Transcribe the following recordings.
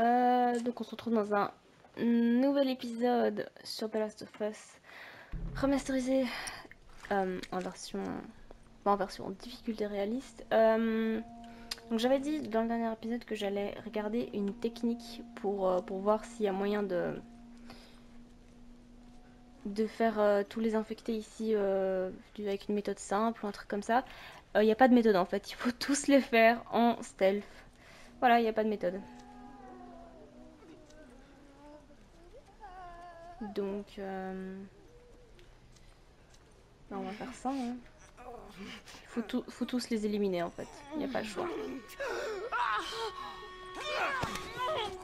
Euh, donc on se retrouve dans un nouvel épisode sur The Last of Us remasterisé euh, en version en difficulté réaliste. Euh, donc j'avais dit dans le dernier épisode que j'allais regarder une technique pour, pour voir s'il y a moyen de de faire tous les infectés ici avec une méthode simple ou un truc comme ça. Il n'y a pas de méthode en fait, il faut tous les faire en stealth. Voilà, il n'y a pas de méthode. Donc, euh... bah, on va faire ça. Hein. Faut, tous les éliminer en fait. Il a pas le choix.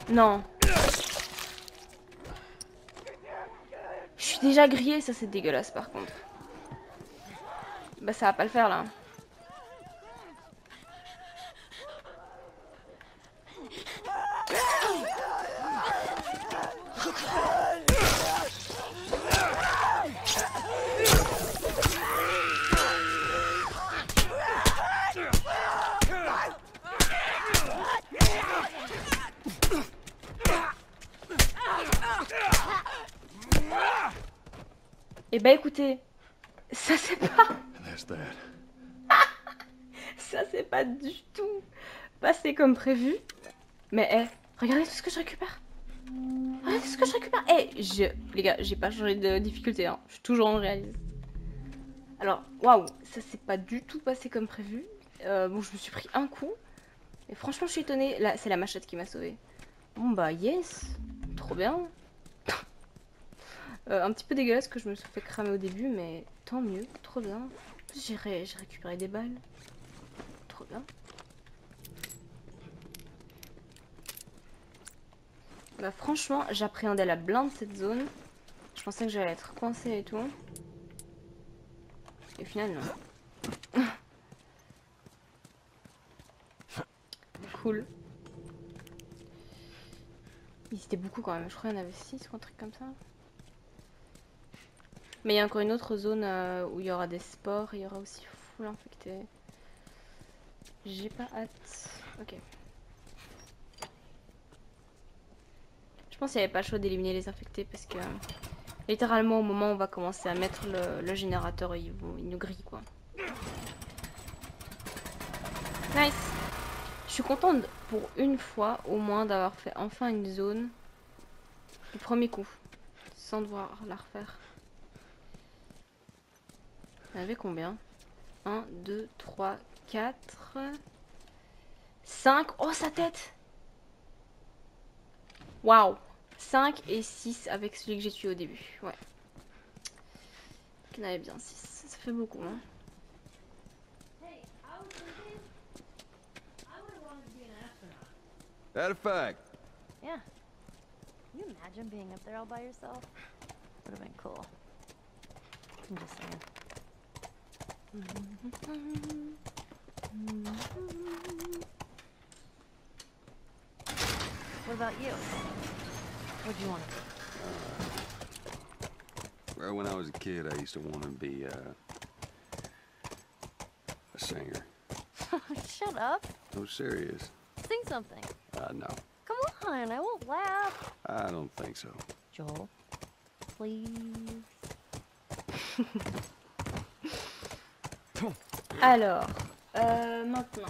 Non. Je suis déjà grillée, ça c'est dégueulasse par contre. Bah ça va pas le faire là. Et bah écoutez, ça c'est pas... ça c'est pas du tout passé comme prévu. Mais eh, regardez tout ce que je récupère. Regardez tout ce que je récupère. Eh, je... les gars, j'ai pas changé de difficulté, hein. je suis toujours en réalise. Alors, waouh, ça c'est pas du tout passé comme prévu. Euh, bon, je me suis pris un coup. Et franchement, je suis étonnée. Là, c'est la machette qui m'a sauvé. Bon bah yes, trop bien. Euh, un petit peu dégueulasse que je me suis fait cramer au début, mais tant mieux, trop bien. J'ai ré récupéré des balles. Trop bien. Bah franchement, j'appréhendais la blinde cette zone. Je pensais que j'allais être coincée et tout. Et au final, non. cool. Ils étaient beaucoup quand même. Je crois qu'il y en avait 6 ou un truc comme ça. Mais il y a encore une autre zone euh, où il y aura des sports, il y aura aussi full infecté. J'ai pas hâte. Ok. Je pense qu'il n'y avait pas le choix d'éliminer les infectés parce que littéralement au moment où on va commencer à mettre le, générateur, vont, ils nous grillent quoi. Nice Je suis contente pour une fois au moins d'avoir fait enfin une zone du premier coup sans devoir la refaire. Il y en avait combien? 1, 2, 3, 4, 5. Oh, sa tête Waouh 5 et 6 avec celui que j'ai tué au début. Ouais. Il y en avait bien 6. Ça fait beaucoup, hein. That a fact? Yeah. Can you imagine being up there all by yourself? Would have been cool. I'm just saying. What about you? What'd you want to be? Well, when I was a kid, I used to want to be uh, a singer. Shut up. No, serious. Sing something. Uh, no, Come on, I won't laugh. I don't think so. Joel, please. Alors, euh, maintenant.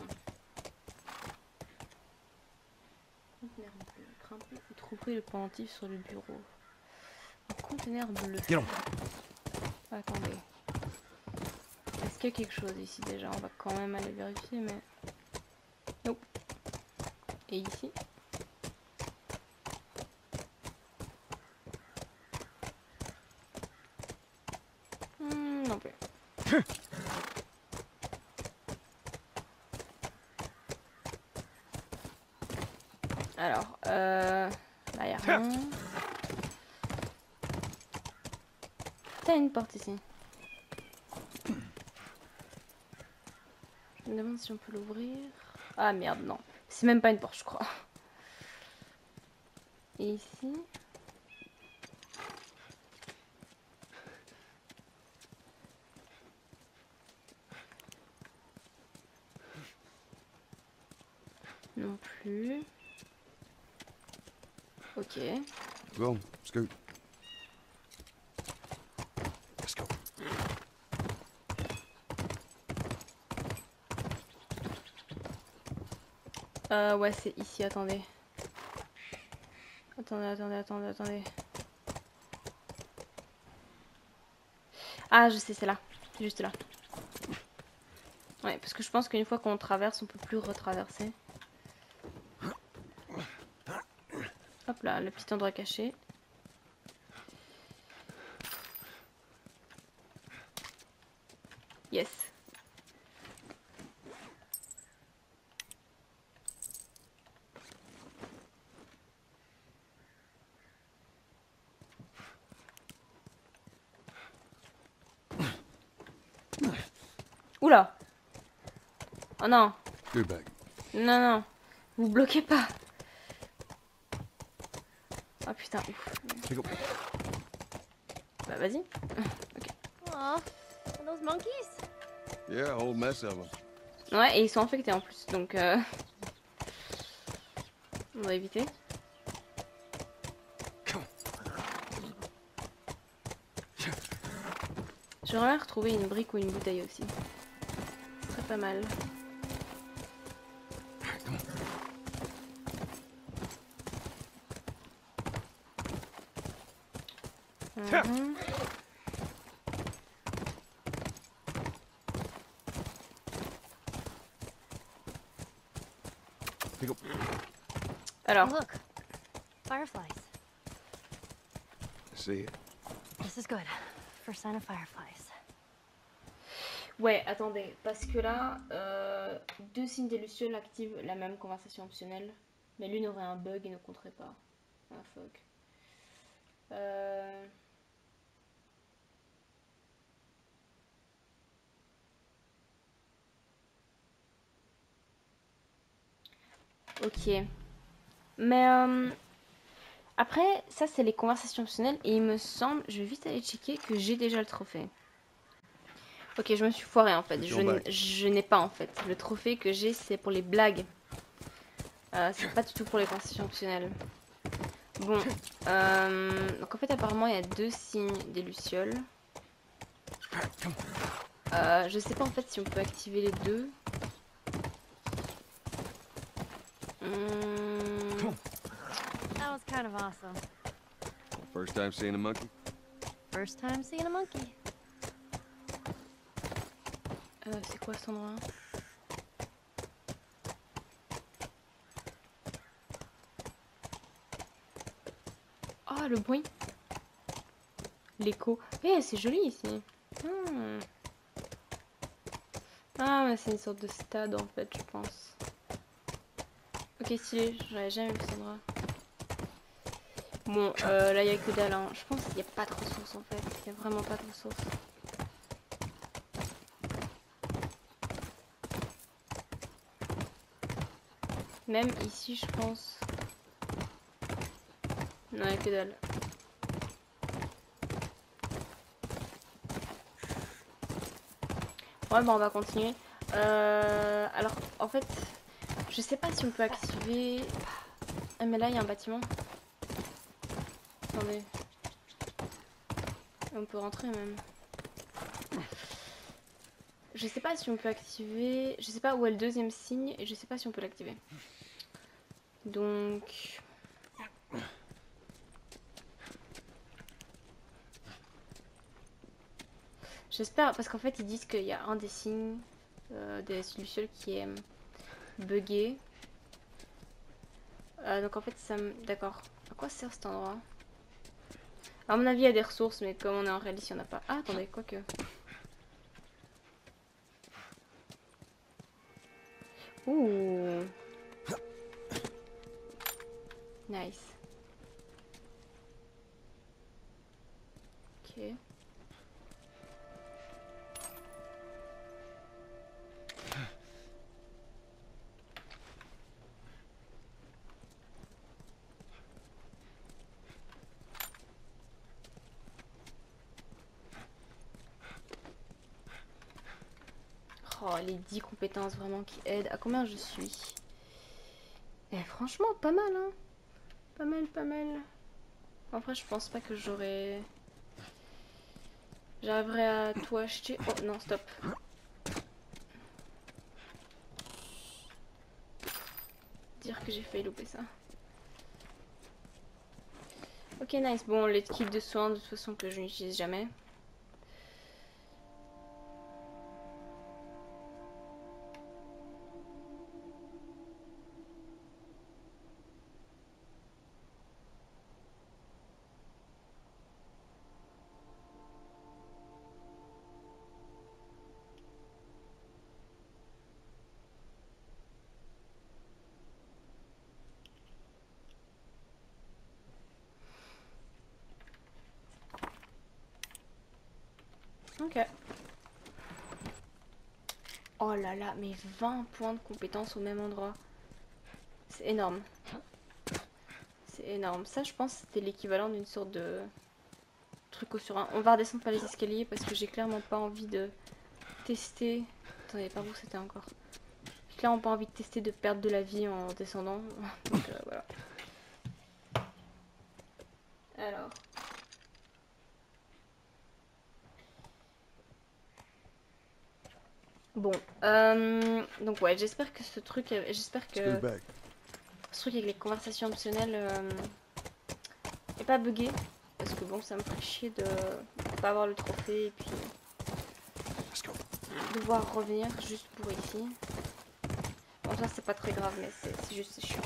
Trouver le pendentif sur le bureau. Un conteneur bleu. Attendez. Est-ce qu'il y a quelque chose ici déjà? On va quand même aller vérifier, mais... Nope. Et ici Hmm, Non plus. Alors, euh... Là, y a rien. T'as une porte ici. Je me demande si on peut l'ouvrir. Ah merde, non. C'est même pas une porte, je crois. Et ici Non plus. Ok. Let's Euh, ouais, c'est ici, attendez. Attendez, attendez, attendez, attendez. Ah, je sais, c'est là. Juste là. Ouais, parce que je pense qu'une fois qu'on traverse, on peut plus retraverser. Hop là, le petit endroit caché. Yes. Oula Oh non. Non, non Vous bloquez pas Oh putain, ouf. Bah vas-y. Aw, are those monkeys? Yeah, a whole mess of them. Ouais, et ils sont infectés en plus, donc... Euh... On va éviter. J'aimerais bien retrouver une brique ou une bouteille aussi. Ce serait pas mal. Alors, Look, fireflies. See it. This is good. First sign of fireflies. ouais, attendez, parce que là, euh, deux signes des lucioles activent la même conversation optionnelle, mais l'une aurait un bug et ne compterait pas. Ah fuck. Euh... Ok. Mais euh, après, ça c'est les conversations optionnelles et il me semble, je vais vite aller checker que j'ai déjà le trophée. Ok, je me suis foirée en fait. Je, n'ai pas en fait. Le trophée que j'ai c'est pour les blagues. Euh, c'est pas du tout pour les conversations optionnelles. Bon, euh, donc en fait apparemment il y a deux signes des lucioles. Euh, je sais pas en fait si on peut activer les deux. Hmm, That was kind of awesome. First time seeing a monkey? First time seeing a monkey. euh, c'est quoi cet endroit Oh le bruit L'écho. Eh c'est joli ici. Hmm. Ah mais c'est une sorte de stade en fait je pense. Ok stylé, j'avais jamais vu cet endroit. Bon euh, là il y a que dalle hein. Je pense qu'il n'y a pas de ressources en fait. Il n'y a vraiment pas de ressources. Même ici, je pense. Non, il a que dalle. Ouais, bon, on va continuer. Euh, alors, en fait, je sais pas si on peut activer. Ah, mais là, il y a un bâtiment. Attendez. On peut rentrer même. Je sais pas si on peut activer. Je sais pas où est le deuxième signe et je sais pas si on peut l'activer. Donc. J'espère, parce qu'en fait ils disent qu'il y a un des signes euh, des lucioles qui est buggé. Euh, donc en fait ça me... D'accord. À quoi sert cet endroit? À mon avis il y a des ressources, mais comme on est en réaliste, il n'y en a pas. Ah attendez, quoique. Ouh. Nice. Ok. Oh, les 10 compétences vraiment qui aident. À combien je suis Eh, franchement, pas mal, hein. Pas mal pas mal. En je pense pas que j'aurais... J'arriverai à tout acheter. Oh non, stop. Dire que j'ai failli louper ça. Ok, nice. Bon, les kits de soins, de toute façon, que je n'utilise jamais. Là mais 20 points de compétence au même endroit. C'est énorme. C'est énorme. Ça, je pense, c'était l'équivalent d'une sorte de truc au sur un. On va redescendre par les escaliers parce que j'ai clairement pas envie de tester. Attendez, par où c'était encore J'ai clairement pas envie de tester de perdre de la vie en descendant. Donc euh, voilà. Alors. Bon, euh, donc ouais, j'espère que ce truc, j'espère que ce truc avec les conversations optionnelles euh, est pas buggé. Parce que bon, ça me ferait chier de pas avoir le trophée et puis devoir revenir juste pour ici. Bon, ça c'est pas très grave, mais c'est juste chiant.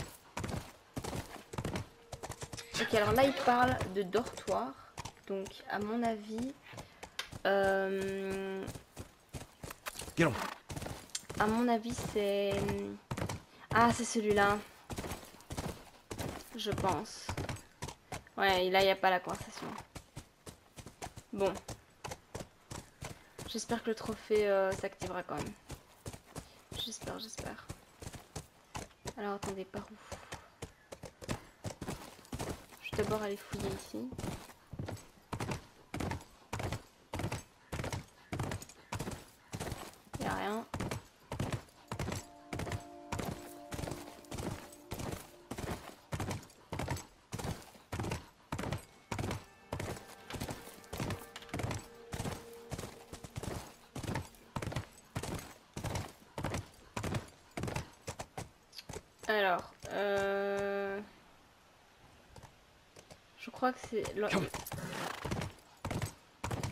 Ok, alors là il parle de dortoir. Donc, à mon avis, euh, À mon avis, c'est. Ah, c'est celui-là. Je pense. Ouais, là, il n'y a pas la conversation. Bon. J'espère que le trophée euh, s'activera quand même. J'espère, j'espère. Alors, attendez, par où? Je vais d'abord aller fouiller ici. Crois que c'est la...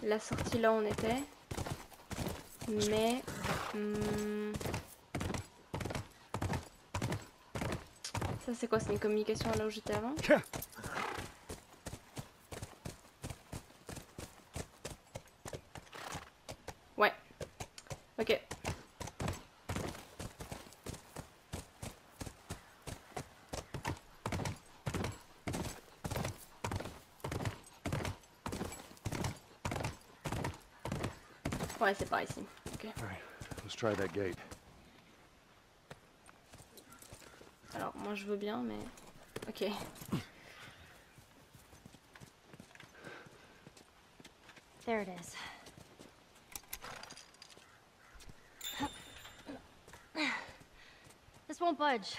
la sortie là où on était, mais hmm, ça c'est quoi? C'est une communication là où j'étais avant? Ouais, c'est par ici. Ok. All right, let's try that gate. Alors, moi je veux bien, mais. Ok. There it is. This won't budge.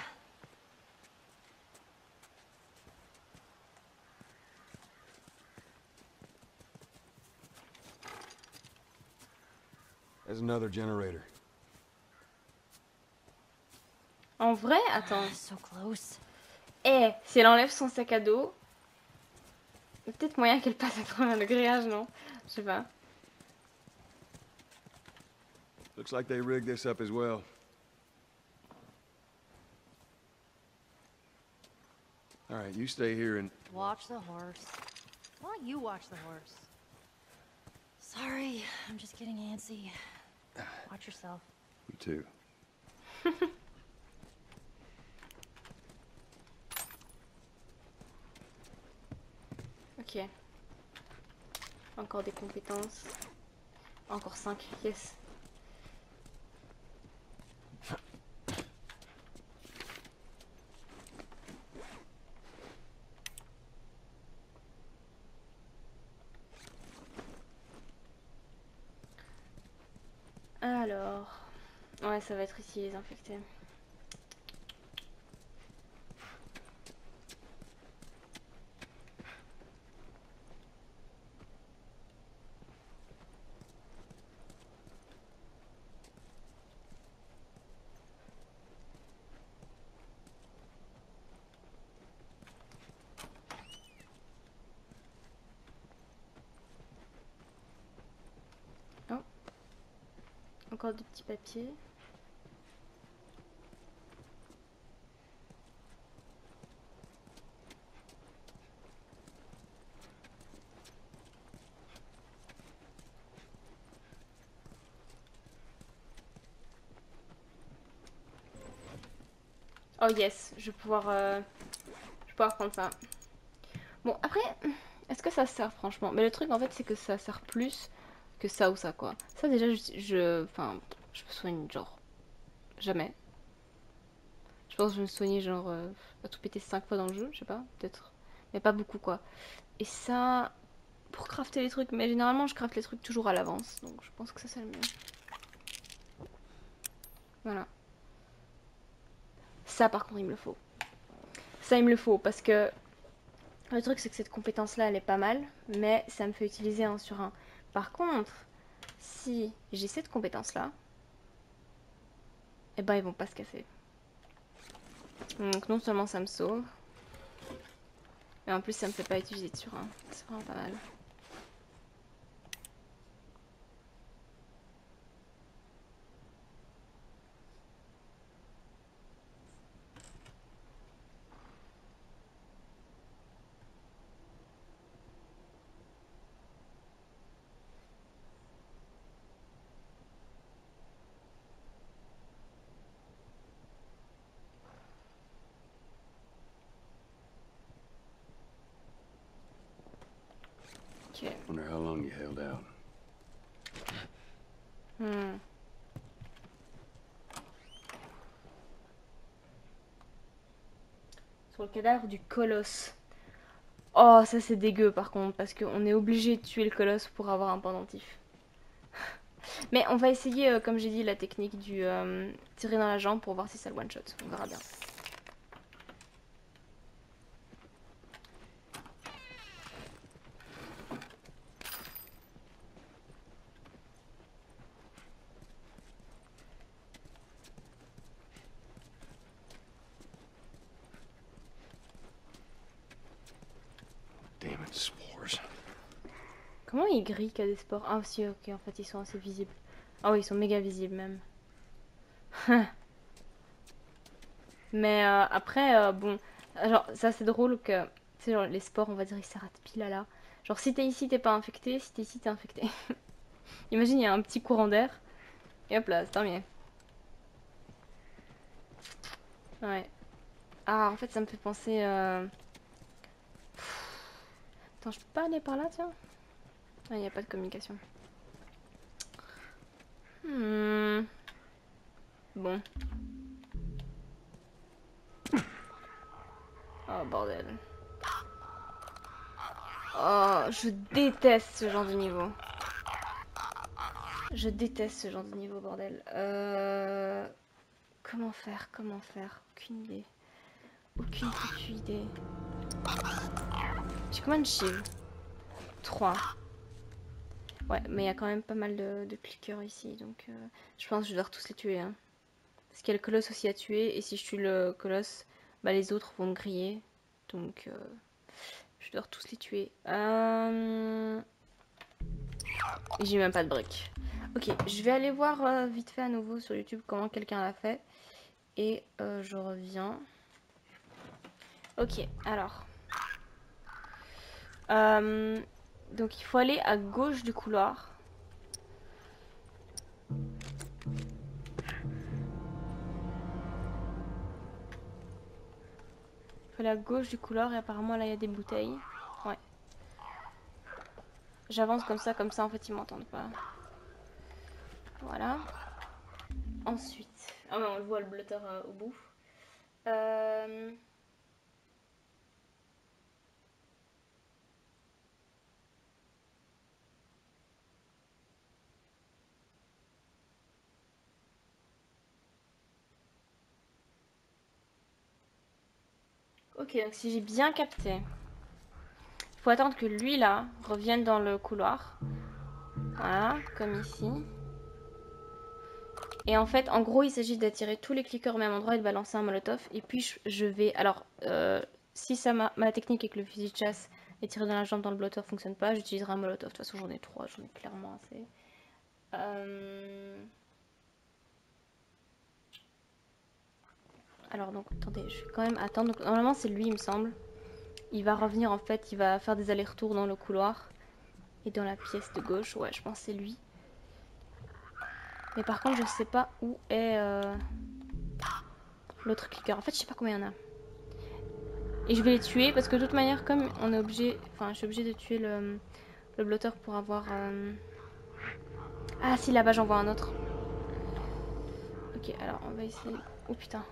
There's another generator. En vrai, attends. So close. Eh, si elle enlève son sac à dos, il y a peut-être moyen qu'elle passe à travers le grillage, non Je sais pas. Looks like they rigged this up as well. All right, you stay here and Watch the horse. Why don't you watch the horse? Sorry, I'm just getting antsy. Watch yourself. you too. Ok. Encore des compétences. Encore 5, yes. ça va être ici les infectés. Oh. encore du petit papier Oh yes, je vais pouvoir, euh, je vais pouvoir prendre ça. Bon, après, est-ce que ça sert franchement? Mais le truc en fait, c'est que ça sert plus que ça ou ça quoi. Ça déjà, je, enfin, je me soigne genre jamais. Je pense que je me soignais genre euh, à tout péter 5 fois dans le jeu, je sais pas, peut-être. Mais pas beaucoup quoi. Et ça, pour crafter les trucs, mais généralement je crafte les trucs toujours à l'avance, donc je pense que ça c'est le mieux. Voilà. Ça par contre il me le faut. Ça il me le faut parce que le truc c'est que cette compétence là elle est pas mal, mais ça me fait utiliser un sur un. Par contre, si j'ai cette compétence là, et ben ils vont pas se casser. Donc non seulement ça me sauve, mais en plus ça me fait pas utiliser de sur un. C'est vraiment pas mal. Ok. Hmm. Sur le cadavre du colosse. Oh, ça c'est dégueu par contre, parce qu'on est obligé de tuer le colosse pour avoir un pendentif. Mais on va essayer, euh, comme j'ai dit, la technique du euh, tirer dans la jambe pour voir si ça le one shot. On verra bien. A des sports Ah si, ok, en fait ils sont assez visibles. Ah oui, ils sont méga visibles même. Mais euh, après, euh, bon, genre ça c'est drôle que, tu sais, genre les sports, on va dire, ils s'arrêtent pile à là. Genre si t'es ici, t'es pas infecté, si t'es ici, t'es infecté. Imagine, il y a un petit courant d'air. Et hop là, c'est terminé. Ouais. Ah, en fait, ça me fait penser... euh, Attends, je peux pas aller par là, tiens? Il n'y a pas de communication. Hmm. Bon. Oh, bordel. Oh, je déteste ce genre de niveau. Je déteste ce genre de niveau, bordel. Euh... Comment faire Comment faire? Aucune idée. Aucune idée. J'ai combien de shields 3. Ouais, mais il y a quand même pas mal de, clickers ici, donc euh, je pense que je devoir tous les tuer. Hein. Parce qu'il y a le colosse aussi à tuer, et si je tue le colosse, bah les autres vont me griller. Donc euh, je devoir tous les tuer. Euh... J'ai même pas de briques. Ok, je vais aller voir euh, vite fait à nouveau sur YouTube comment quelqu'un l'a fait. Et je reviens. Ok, alors. Donc il faut aller à gauche du couloir. Il faut aller à gauche du couloir et apparemment là il y a des bouteilles. Ouais. J'avance comme ça, comme ça en fait ils m'entendent pas. Voilà. Ensuite. Ah ouais, on le voit le blotter euh, au bout. Euh... Ok, donc si j'ai bien capté, il faut attendre que lui là revienne dans le couloir. Voilà, comme ici. Et en fait, en gros, il s'agit d'attirer tous les clickers au même endroit et de balancer un molotov. Et puis je, vais. Alors, euh, si ça ma, ma technique avec le fusil de chasse et tirer dans la jambe dans le blotter fonctionne pas, j'utiliserai un molotov. De toute façon, j'en ai trois, j'en ai clairement assez. Euh... Alors donc, attendez, je vais quand même attendre. Donc, normalement, c'est lui, il me semble. Il va revenir, en fait, il va faire des allers-retours dans le couloir. Et dans la pièce de gauche, ouais, je pense c'est lui. Mais par contre, je sais pas où est euh, l'autre clicker. En fait, je sais pas combien il y en a. Et je vais les tuer parce que de toute manière, comme on est obligé... Enfin, je suis obligée de tuer le, le pour avoir... euh, Ah si, là-bas, j'en vois un autre. Ok, alors on va essayer... Oh putain.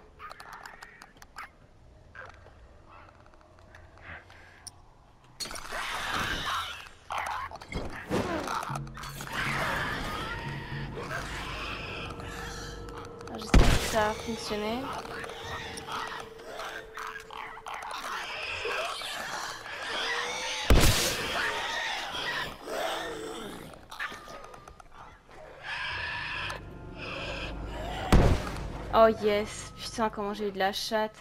Oh yes, putain comment j'ai eu de la chatte.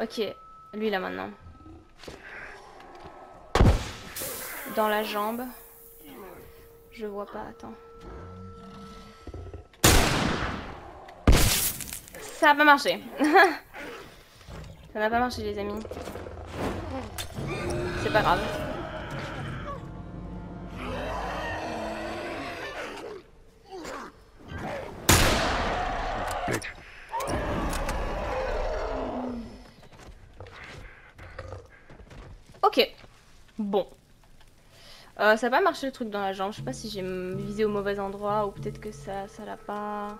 Ok, lui là maintenant. Dans la jambe. Je vois pas, attends. Ça a pas marché. Ça n'a pas marché les amis. C'est pas grave. Ok. Bon. Euh, ça a pas marché le truc dans la jambe. Je sais pas si j'ai visé au mauvais endroit ou peut-être que ça ça l'a pas.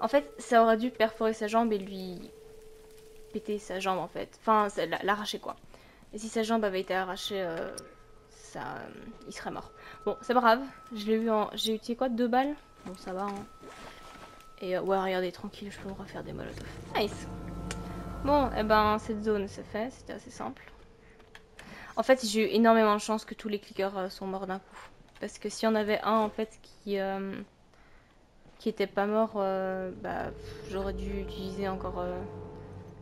En fait, ça aurait dû perforer sa jambe et lui péter sa jambe en fait. Enfin, l'arracher quoi. Et si sa jambe avait été arrachée, euh, ça, il serait mort. Bon, c'est pas grave. Je l'ai vu en. J'ai utilisé quoi Deux balles? Bon, ça va. Hein. Et euh, ouais, regardez, tranquille, je peux me refaire des molotovs. Nice. Bon, et ben cette zone c'est fait. C'était assez simple. En fait, j'ai eu énormément de chance que tous les clickers euh, sont morts d'un coup. Parce que s'il y en avait un en fait qui euh, qui était pas mort, euh, bah j'aurais dû utiliser encore euh,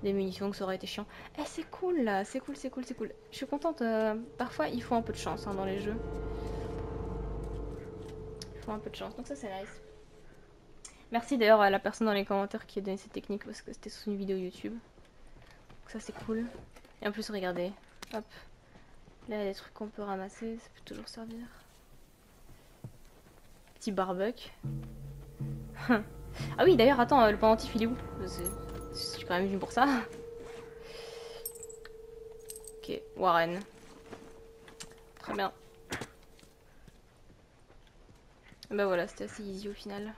des munitions, que ça aurait été chiant. Eh, c'est cool là, c'est cool, c'est cool, c'est cool. Je suis contente. euh, parfois, il faut un peu de chance hein, dans les jeux. Il faut un peu de chance, donc ça c'est nice. Merci d'ailleurs à la personne dans les commentaires qui a donné cette technique parce que c'était sous une vidéo YouTube. Donc ça c'est cool. Et en plus, regardez, hop. Là, il y a des trucs qu'on peut ramasser, ça peut toujours servir. Petit barbuck. Ah oui, d'ailleurs, attends, euh, le pendentif, il est où Je suis quand même venu pour ça. Ok, Warren. Très bien. Bah voilà, c'était assez easy au final.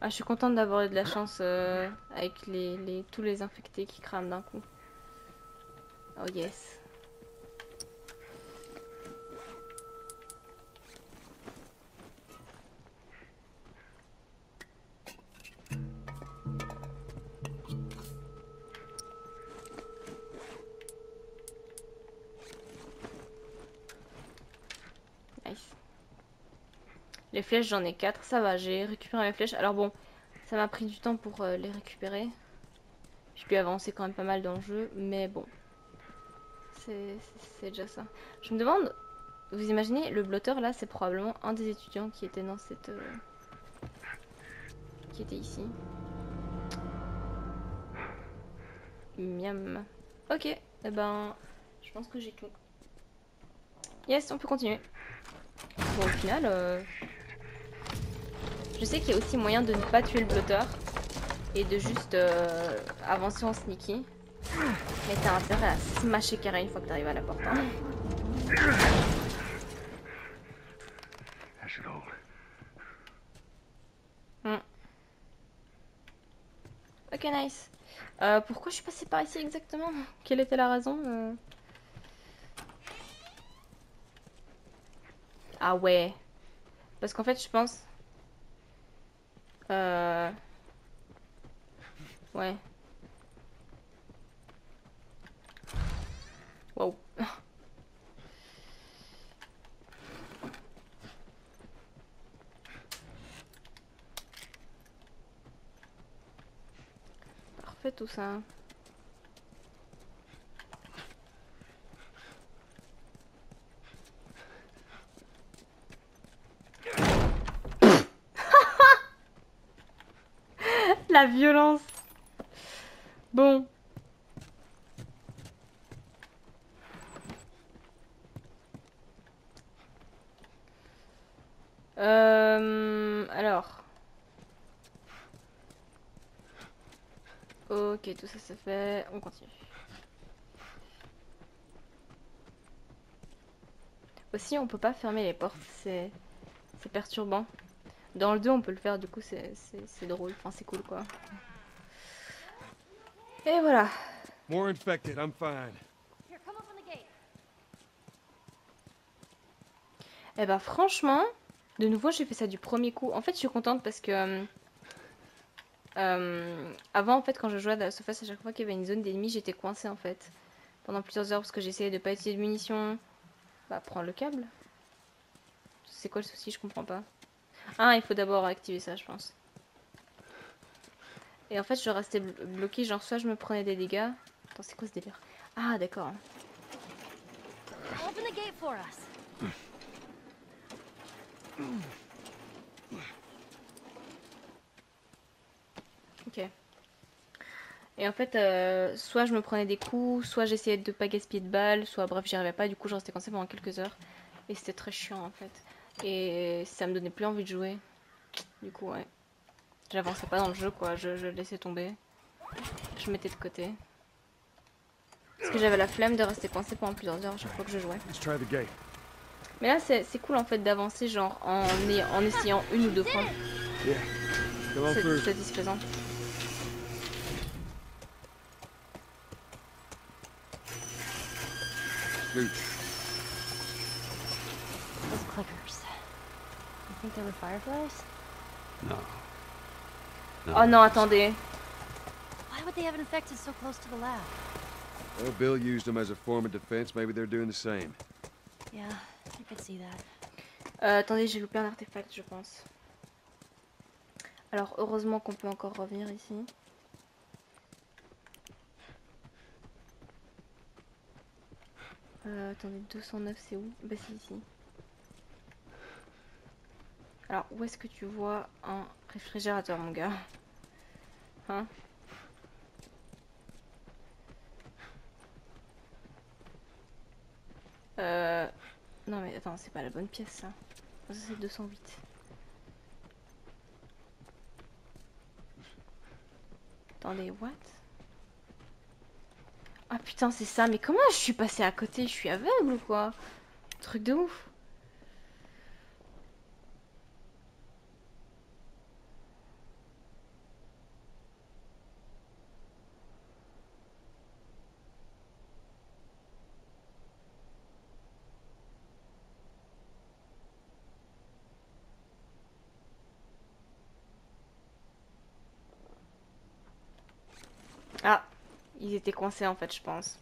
Ah, je suis contente d'avoir eu de la chance euh, avec les- tous les infectés qui crament d'un coup. Oh yes. Nice. Les flèches, j'en ai 4, ça va, j'ai récupéré mes flèches. Alors bon, ça m'a pris du temps pour euh, les récupérer. J'ai pu avancer quand même pas mal dans le jeu, mais bon. C'est déjà ça. Je me demande, vous imaginez, le blotteur là, c'est probablement un des étudiants qui était dans cette... euh, qui était ici. Miam. Ok, eh ben, je pense que j'ai tout. Yes, on peut continuer. Bon, au final, euh, je sais qu'il y a aussi moyen de ne pas tuer le blotteur et de juste euh, avancer en sneaky. Mais t'as intérêt à smasher carré une fois que t'arrives à la porte. hein. Hold. Ok, nice. Euh, pourquoi je suis passée par ici exactement? Quelle était la raison euh? Ah ouais. Parce qu'en fait, je pense... Euh... Ouais. fait tout ça. La violence. Bon. Euh, alors. Ok, tout ça c'est fait. On continue. Aussi, on peut pas fermer les portes, c'est c'est perturbant. Dans le 2, on peut le faire, du coup, c'est c'est- c'est drôle. Enfin, c'est cool, quoi. Et voilà. More infected, I'm fine. Here, come open the gate. Eh ben, franchement, de nouveau, j'ai fait ça du premier coup. En fait, je suis contente parce que... euh, avant, en fait, quand je jouais à of Us, à chaque fois qu'il y avait une zone d'ennemis, j'étais coincée, en fait. Pendant plusieurs heures, parce que j'essayais de pas utiliser de munitions. Bah, prends le câble. C'est quoi le souci? Je comprends pas. Ah, il faut d'abord activer ça, je pense. Et en fait, je restais blo- bloquée, genre soit je me prenais des dégâts. Attends, c'est quoi ce délire? Ah, d'accord. Open the gate for us. Ok. Et en fait, euh, soit je me prenais des coups, soit j'essayais de pas gaspiller de balles, soit bref, j'y arrivais pas. Du coup, je restais coincée pendant quelques heures. Et c'était très chiant en fait. Et ça me donnait plus envie de jouer. Du coup, ouais. J'avançais pas dans le jeu quoi, je, je laissais tomber. Je mettais de côté. Parce que j'avais la flemme de rester coincée pendant plusieurs heures chaque fois que je jouais. Mais là, c'est cool en fait d'avancer, genre en, en essayant une ou deux fois. C'est satisfaisant. Scoot. Those clickers. You think they were fireflies? No. No. Oh non, attendez. Why would they have infected so close to the lab? Well, Bill used them as a form of defense. Maybe they're doing the same. Yeah, I could see that. Euh, attendez, j'ai loupé un artefact, je pense. Alors, heureusement qu'on peut encore revenir ici. Euh, attendez, 209, c'est où? Bah, c'est ici. Alors, où est-ce que tu vois un réfrigérateur, mon gars? Hein? Euh... Non mais attends, c'est pas la bonne pièce ça. Ça c'est 208. Attendez, what? Ah putain, c'est ça. Mais comment je suis passée à côté? Je suis aveugle ou quoi? Truc de ouf. Ah, ils étaient coincés en fait, je pense.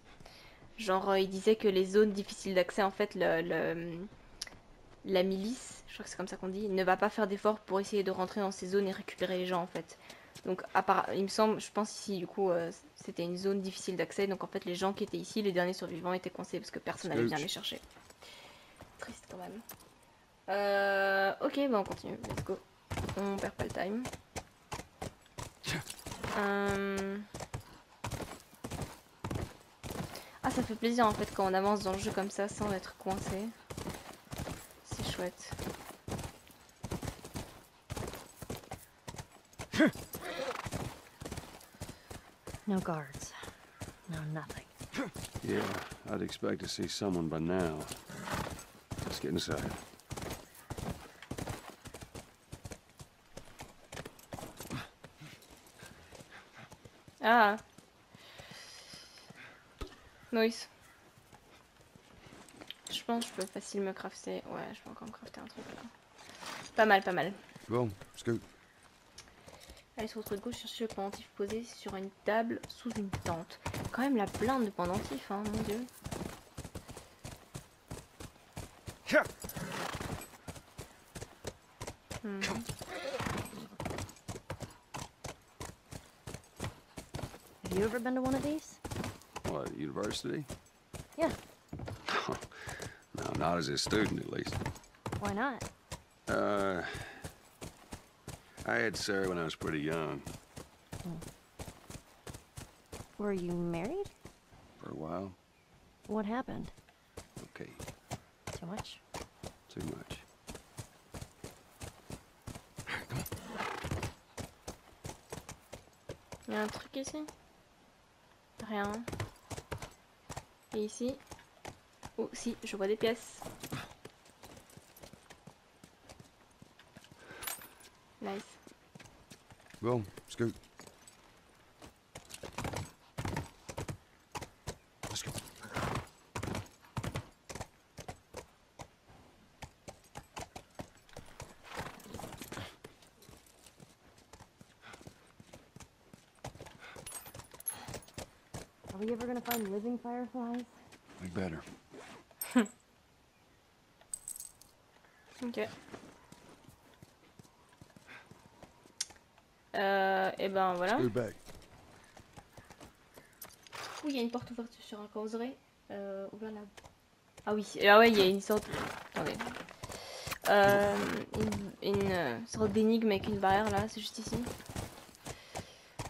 Genre, euh, ils disaient que les zones difficiles d'accès, en fait, le, le- la milice, je crois que c'est comme ça qu'on dit, ne va pas faire d'efforts pour essayer de rentrer dans ces zones et récupérer les gens en fait. Donc, à part, il me semble, je pense ici, du coup, euh, c'était une zone difficile d'accès. Donc, en fait, les gens qui étaient ici, les derniers survivants, étaient coincés parce que personne n'allait bien les chercher. Triste quand même. Euh, ok, bah on continue, let's go. On perd pas le time. Euh... Ah, ça fait plaisir en fait quand on avance dans le jeu comme ça sans être coincé. C'est chouette. No guards. No nothing. Yeah, I'd expect to see someone by now. Let's get inside. Ah Noise. Je pense que je peux facilement me crafter. Ouais, je peux encore me crafter un truc là. Pas mal, pas mal. Go, scoot. Allez sur votre gauche, cherchez le pendentif posé sur une table sous une tente. Quand même la blinde de pendentif, hein, mon dieu. Hmm. Have you ever been to one of these? What, university? Yeah. no, not as a student, at least. Why not? Uh, I had Sarah when I was pretty young. Were you married? For a while. What happened? Okay. Too much? Too much. Il y a un truc ici Rien. Et ici Oh, si, je vois des pièces. Nice. Well, Scoot. Let's go. Are we ever gonna find living fireflies? We better. Ok. Euh, et ben voilà. Oui, il y a une porte ouverte sur un causerai. Euh, ouvert là. Ah oui, ah ouais, il y a une sorte. Attendez. Euh, une, une, euh, sorte d'énigme avec une barrière là, c'est juste ici.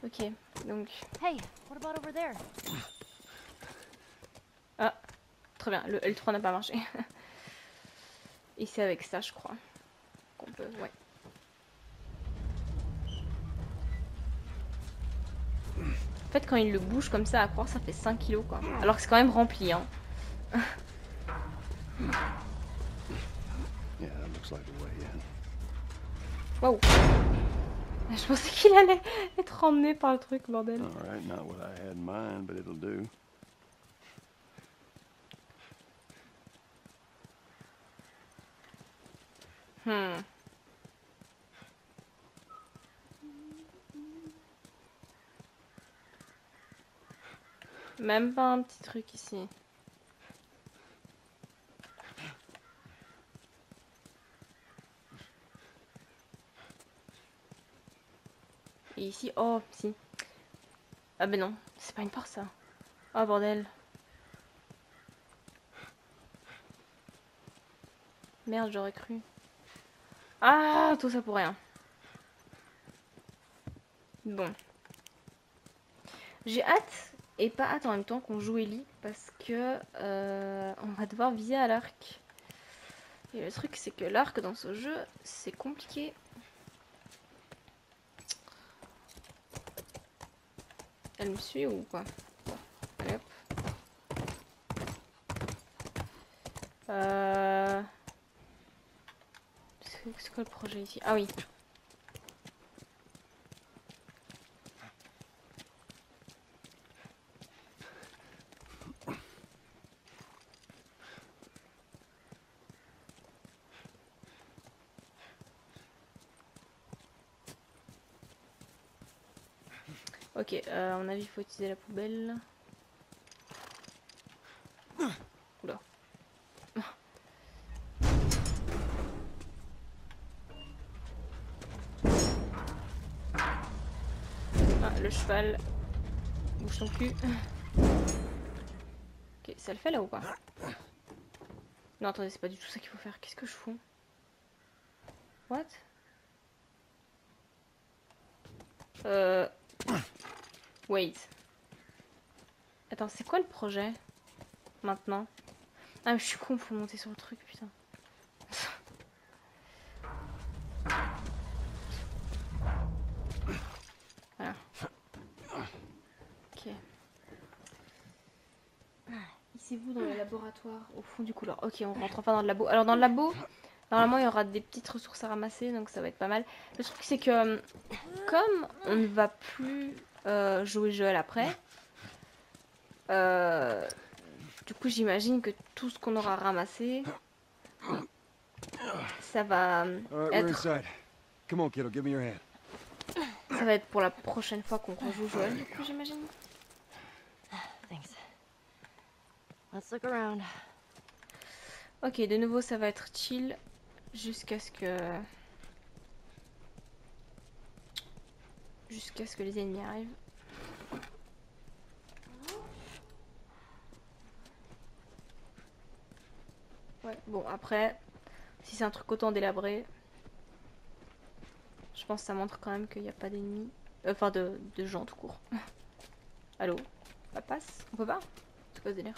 Ok, donc. Hey, about over there? Très bien, le L3 n'a pas marché. Et c'est avec ça, je crois. Qu'on peut, ouais. En fait, quand il le bouge comme ça, à croire, ça fait 5 kilos quoi. Alors que c'est quand même rempli, hein. Yeah, that looks like the way in. Waouh! Je pensais qu'il allait être emmené par le truc, bordel. All right, not what I had in mind, but it'll do. Hmm. Même pas un petit truc ici. Ici, oh, si. Ah ben non, c'est pas une porte ça. Oh bordel. Merde, j'aurais cru. Ah, tout ça pour rien. Bon. J'ai hâte et pas hâte en même temps qu'on joue Ellie parce que euh, on va devoir viser à l'arc. Et le truc c'est que l'arc dans ce jeu c'est compliqué. Elle me suit ou quoi allez hop. Euh... C'est quoi le projet ici? Ah oui. Ok, euh, à mon avis, il faut utiliser la poubelle. Oula. Ah, le cheval. Bouge ton cul. Ok, ça le fait là ou pas? Non, attendez, c'est pas du tout ça qu'il faut faire. Qu'est-ce que je fous? What? Euh... Wait. Attends, c'est quoi le projet Maintenant? Ah, mais je suis con, faut monter sur le truc, putain. voilà. Ok. Ici, vous dans le laboratoire, au fond du couloir. Ok, on rentre enfin dans le labo. Alors, dans le labo, normalement, il y aura des petites ressources à ramasser, donc ça va être pas mal. Le truc, c'est que, euh, comme on ne va plus euh, jouer Joël après. Euh, du coup, j'imagine que tout ce qu'on aura ramassé, ça va être, inside. Come on, kiddo, give me your hand. ça va être pour la prochaine fois qu'on rejoue Joël, du coup, j'imagine. Thanks. Let's look around. Ok, de nouveau, ça va être chill jusqu'à ce que jusqu'à ce que les ennemis arrivent. Ouais, bon après, si c'est un truc autant délabré, je pense que ça montre quand même qu'il n'y a pas d'ennemis. Enfin, de, de gens tout court. Allô? Ça passe? On peut pas? C'est quoi ce délire?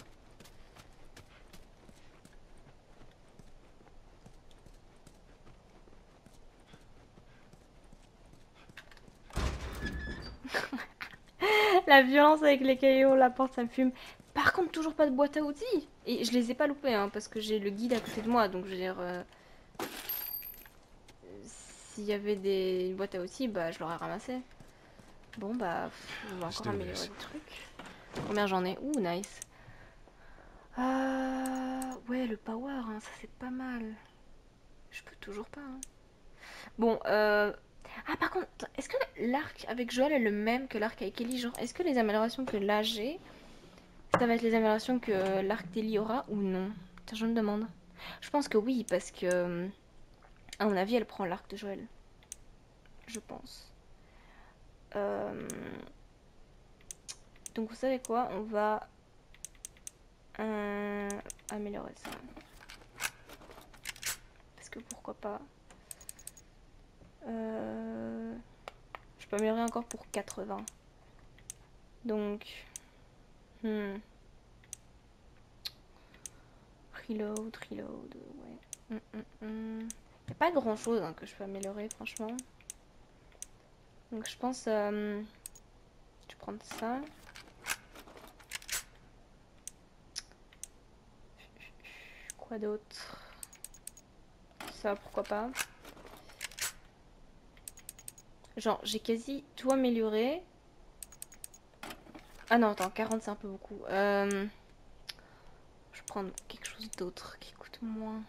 La violence avec les cailloux, la porte, ça me fume. Par contre, toujours pas de boîte à outils. Et je les ai pas loupés, hein, parce que j'ai le guide à côté de moi. Donc, je veux dire... euh, S'il y avait des boîtes à outils, bah, je l'aurais ramassé. Bon, bah, on va encore améliorer le truc. Combien j'en ai? Ouh, nice. Euh... Ouais, le power, hein, ça c'est pas mal. Je peux toujours pas. hein. Bon, euh... Ah, par contre, est-ce que l'arc avec Joël est le même que l'arc avec Ellie Genre, est-ce que les améliorations que là j'ai, ça va être les améliorations que l'arc d'Ellie aura ou non? Tiens, je me demande. Je pense que oui, parce que... euh, À mon avis, elle prend l'arc de Joël. Je pense. Euh, Donc vous savez quoi? On va euh, améliorer ça. Parce que pourquoi pas? Euh, Je peux améliorer encore pour 80. Donc... Hmm. Reload, reload, ouais. Y a pas grand chose que je peux améliorer franchement. Donc je pense... euh, Je vais prendre ça. Quoi d'autre? Ça, pourquoi pas? Genre, j'ai quasi tout amélioré. Ah non, attends, 40 c'est un peu beaucoup. Euh, Je vais prendre quelque chose d'autre qui coûte moins.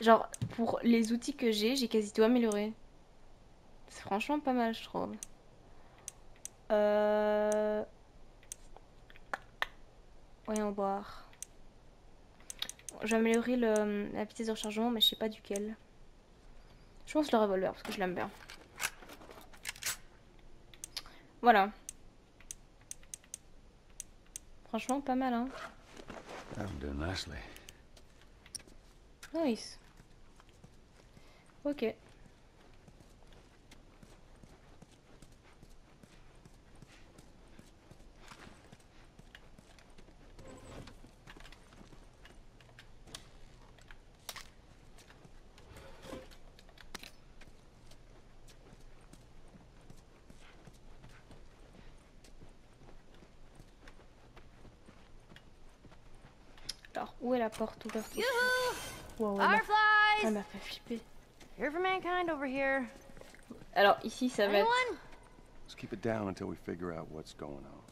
Genre, pour les outils que j'ai, j'ai quasi tout amélioré. C'est franchement pas mal, je trouve. Euh... Voyons vais améliorer le, la vitesse de rechargement, mais je sais pas duquel. Je pense le revolver, parce que je l'aime bien. Voilà. Franchement, pas mal, hein. Nice. Ok. Alors, où est la porte ouverte Wow, elle m'a- elle Fireflies! m'a fait flipper. Here for mankind over here. Alors ici ça va être... Anyone? Let's keep it down until we figure out what's going on.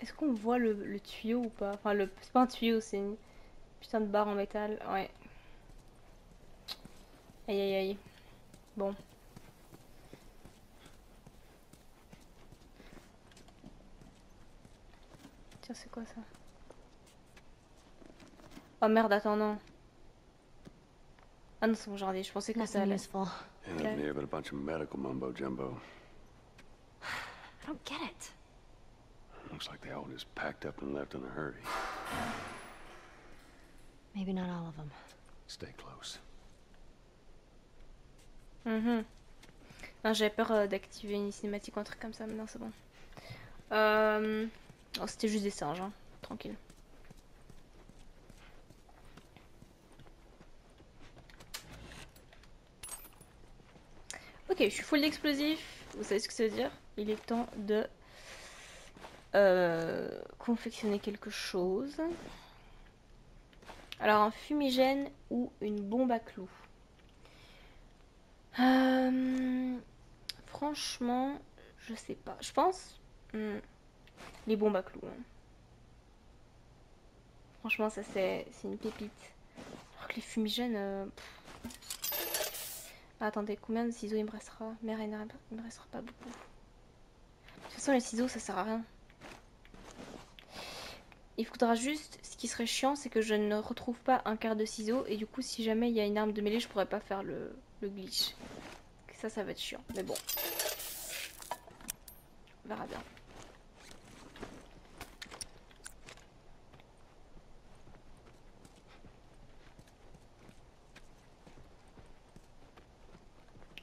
Est-ce qu'on voit le, le tuyau ou pas? Enfin le... c'est pas un tuyau, c'est une putain de barre en métal. Ouais. Aïe aïe aïe. Bon. Tiens c'est quoi ça? Oh merde attends non. Ah non c'est bon j'en ai, je pensais que ça Nothing allait. useful. Ain't Okay. but a bunch of medical mumbo jumbo. I don't get it. Looks like they all just packed up and left in a hurry. Maybe not all of them. Stay close. Mhm. Non, j'avais peur euh, d'activer une cinématique ou un truc comme ça, mais non, c'est bon. Euh... oh, C'était juste des singes, hein. tranquille. Ok, je suis full d'explosifs. Vous savez ce que ça veut dire? Il est temps de euh, confectionner quelque chose. Alors, un fumigène ou une bombe à clous euh, franchement, je sais pas. Je pense hmm, les bombes à clous. hein. Franchement, ça c'est une pépite. Alors que les fumigènes. euh, attendez, combien de ciseaux il me restera? Merde, il me restera pas beaucoup. De toute façon, les ciseaux ça sert à rien. Il faudra juste, ce qui serait chiant, c'est que je ne retrouve pas un quart de ciseau et du coup, si jamais il y a une arme de mêlée, je pourrais pas faire le glitch. Ça, ça va être chiant, mais bon. On verra bien.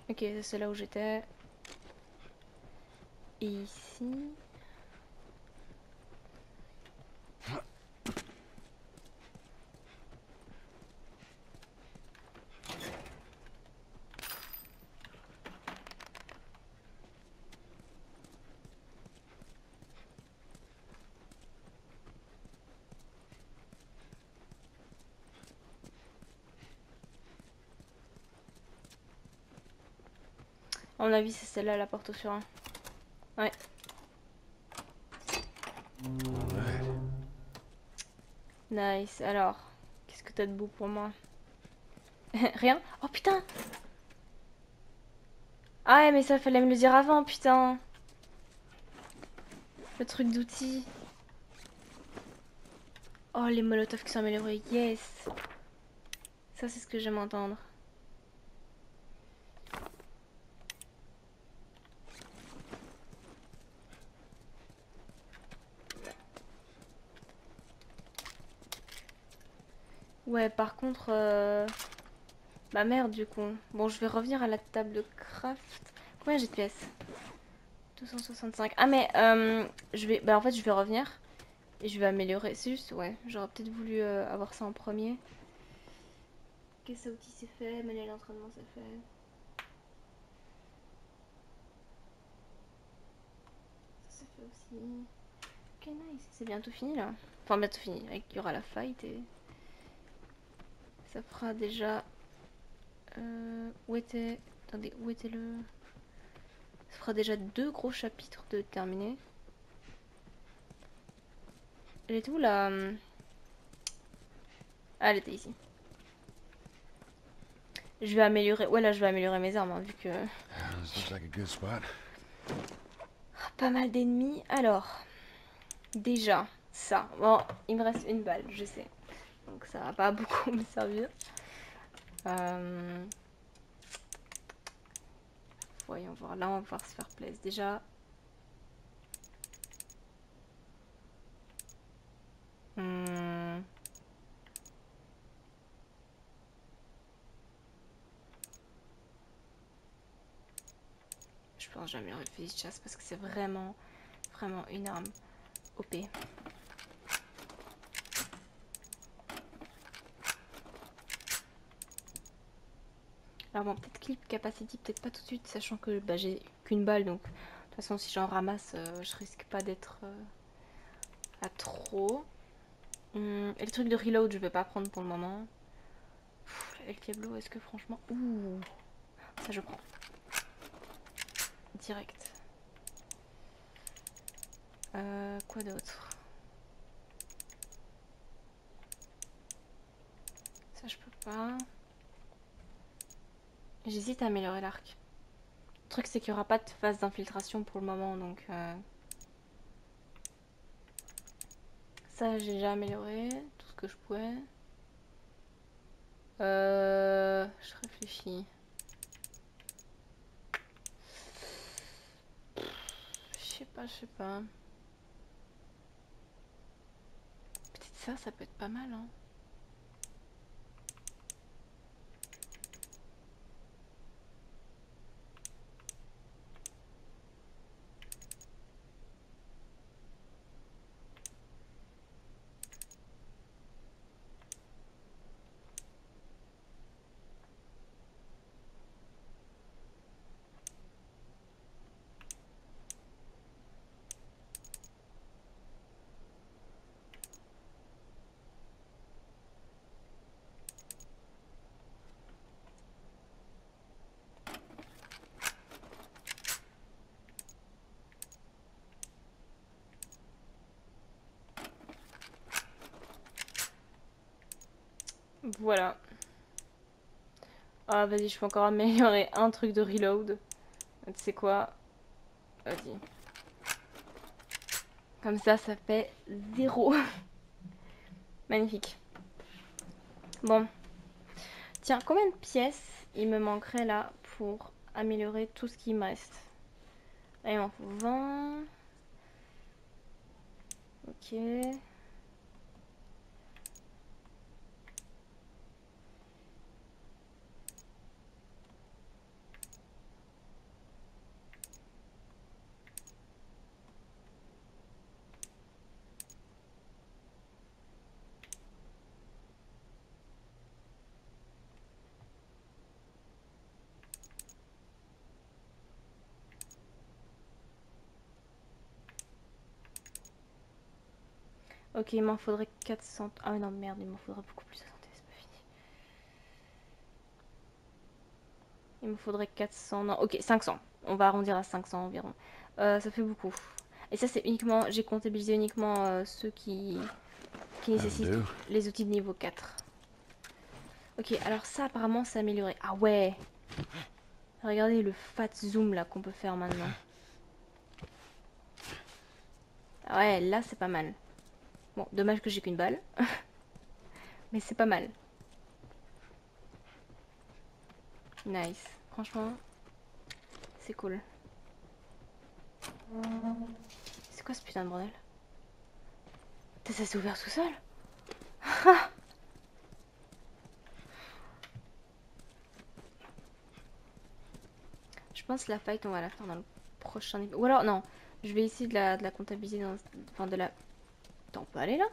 Ok, c'est là où j'étais. Et ici... À mon avis, c'est celle-là la porte au surin. Ouais. Nice. Alors, qu'est-ce que t'as de beau pour moi? Rien? Oh putain Ah ouais, mais ça fallait me le dire avant, putain. Le truc d'outils. Oh, les molotovs qui sont améliorés. Yes. Ça, c'est ce que j'aime entendre. Ouais, par contre... euh, Bah merde, du coup. Bon, je vais revenir à la table de craft. Combien j'ai de pièces? 265. Ah, mais euh, je vais... Bah en fait, je vais revenir. Et je vais améliorer. C'est juste, ouais. J'aurais peut-être voulu euh, avoir ça en premier. À outils, c'est fait? Manuel d'entraînement, c'est fait. Ça, c'est fait aussi. Ok, nice. C'est bientôt fini, là. Enfin, bientôt fini. Il y aura la fight et... Ça fera déjà... Euh, où était... Attendez, où était le... Ça fera déjà deux gros chapitres de terminer. Elle était où la... hum, Ah, elle était ici. Je vais améliorer... Ouais, là, je vais améliorer mes armes, hein, vu que... This looks like a good spot. Pas mal d'ennemis. Alors, déjà, ça. Bon, il me reste une balle, je sais. Donc ça va pas beaucoup me servir. Euh, Voyons voir. Là, on va pouvoir se faire plaisir. Déjà. Hmm. Je pense jamais le chasse parce que c'est vraiment, vraiment une arme OP. Alors bon, peut-être clip capacity, peut-être pas tout de suite, sachant que bah, j'ai qu'une balle, donc de toute façon si j'en ramasse, euh, je risque pas d'être euh, à trop. Hum, et le truc de reload, je vais pas prendre pour le moment. Pff, El Diablo, est-ce que franchement... Ouh, ça je prends. Direct. Euh, quoi d'autre? Ça je peux pas. J'hésite à améliorer l'arc. Le truc c'est qu'il n'y aura pas de phase d'infiltration pour le moment donc... euh, Ça j'ai déjà amélioré tout ce que je pouvais. Euh... Je réfléchis. Je sais pas, je sais pas. Peut-être ça, ça peut être pas mal, hein. Voilà. Ah, vas-y, je peux encore améliorer un truc de reload. Tu sais quoi? Vas-y. Comme ça, ça fait zéro. Magnifique. Bon. Tiens, combien de pièces il me manquerait là pour améliorer tout ce qui me reste? M'en faut 20. Ok. Ok, il m'en faudrait 400. Ah non, merde, il m'en faudrait beaucoup plus. Attendez, c'est pas fini. Il me faudrait 400. Non, ok, 500. On va arrondir à 500 environ. Euh, ça fait beaucoup. Et ça, c'est uniquement. J'ai comptabilisé uniquement euh, ceux qui, qui nécessitent les outils de niveau 4. Ok, alors ça, apparemment, c'est amélioré. Ah ouais Regardez le fat zoom là qu'on peut faire maintenant. Ah Ouais, là, c'est pas mal. Bon, dommage que j'ai qu'une balle. Mais c'est pas mal. Nice. Franchement, c'est cool. C'est quoi ce putain de bordel? Ça s'est ouvert tout seul Je pense que la fight, on va la faire dans le prochain niveau. Ou alors, non. Je vais essayer de la, de la comptabiliser dans... Enfin, de la... On peut aller là?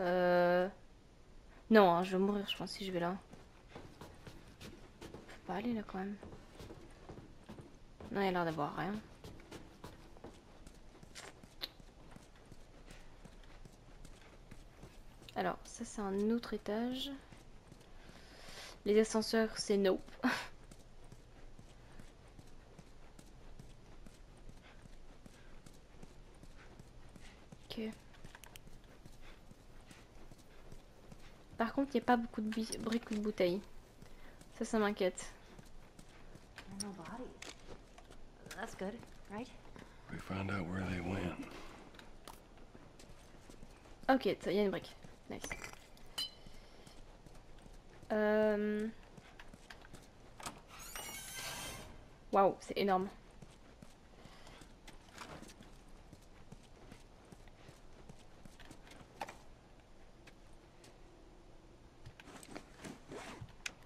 Euh... Non, hein, je vais mourir, je pense, si je vais là. Peux pas aller là, quand même. Non, il a l'air d'avoir rien. Alors, ça, c'est un autre étage. Les ascenseurs, c'est nope. Par contre, il n'y a pas beaucoup de briques ou de bouteilles. Ça, ça m'inquiète. No body. That's good, right? We found out where they went. Ok, il y a une brique. Nice. Euh... Waouh, c'est énorme.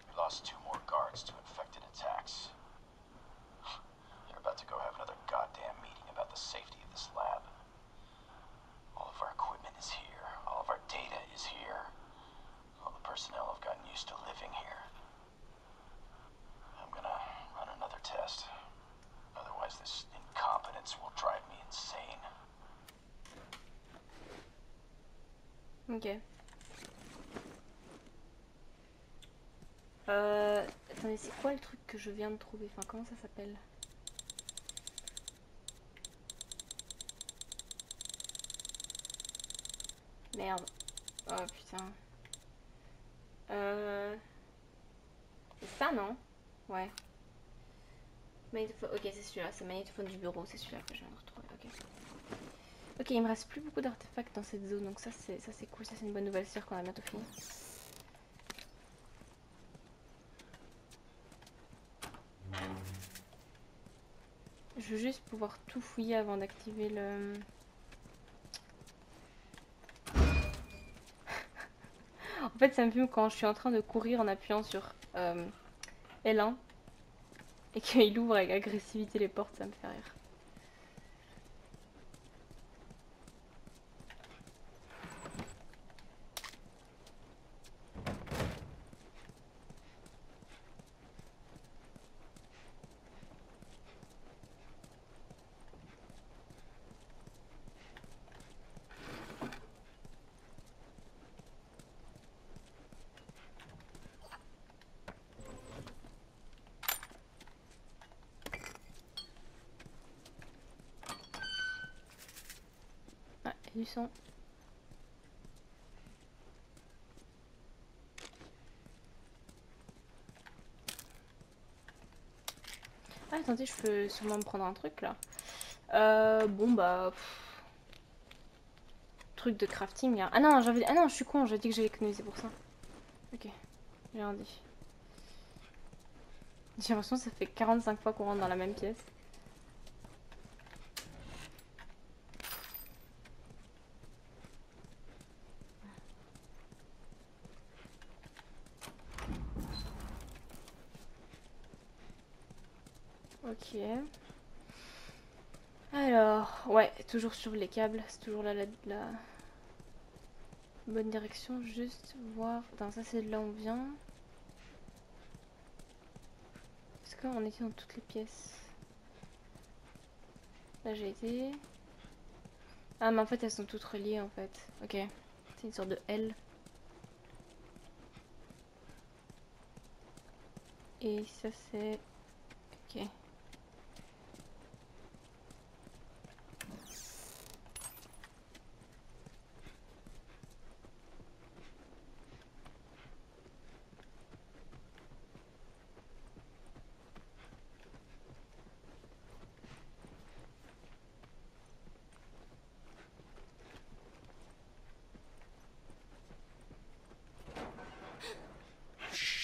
We lost two more guards to infected attacks. You're about to go have another goddamn meeting about the safety of this lab. All of our equipment is here. All of our data is here. All the personnel have gotten used to living here. I'm gonna run another test. Otherwise, this incompetence will drive me insane. Ok. Euh... Attendez, c'est quoi le truc que je viens de trouver? Enfin, comment ça s'appelle? Merde. Oh putain. Euh... Ça, non? Ouais. Ok, c'est celui-là. C'est magnétophone du bureau. C'est celui-là que je viens de retrouver. Ok. Il me reste plus beaucoup d'artefacts dans cette zone, donc ça c'est ça c'est cool, ça c'est une bonne nouvelle, c'est-à-dire qu'on a bientôt fini. Je veux juste pouvoir tout fouiller avant d'activer le... en fait ça me fume quand je suis en train de courir en appuyant sur euh, L1 et qu'il ouvre avec agressivité les portes, ça me fait rire. Ah, attendez, je peux sûrement me prendre un truc là. Euh, bon bah. pff. Truc de crafting. hein. Ah non, j'avais. Ah non, je suis con, j'ai dit que j'allais économiser pour ça. Ok, j'ai rien dit. J'ai l'impression que ça fait 45 fois qu'on rentre dans la même pièce. Ok. Alors, ouais, toujours sur les câbles, c'est toujours la, la bonne direction. Juste voir. Attends, ça c'est de là où on vient. Est-ce qu'on était dans toutes les pièces Là j'ai été. Ah, mais en fait, elles sont toutes reliées en fait. Ok. C'est une sorte de L. Et ça, c'est. Ok.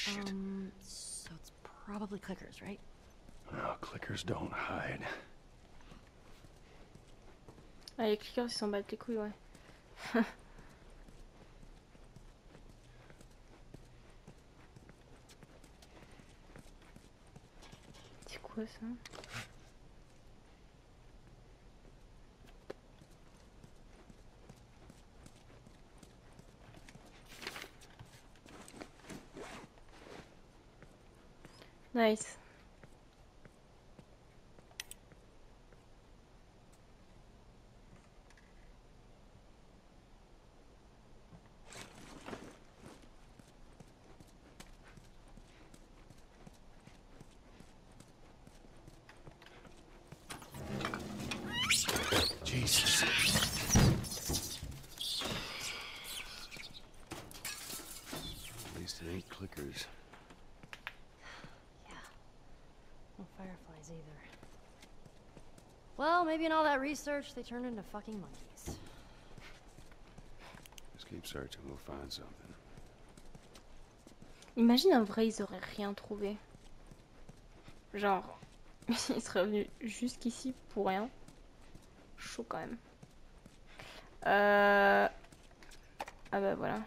Um, so it's probably clickers, right? No, clickers don't hide. Ah, les clickers, ils s'en battent les couilles, ouais. C'est quoi ça? Nice. Jesus. At least it ain't clickers. Yeah. No fireflies either. Maybe in all that research, they turned into fucking monkeys. Just keep searching, we'll find something. Imagine en vrai, ils auraient rien trouvé. Genre, ils seraient venus jusqu'ici pour rien. Chaud quand même. Euh... Ah bah voilà.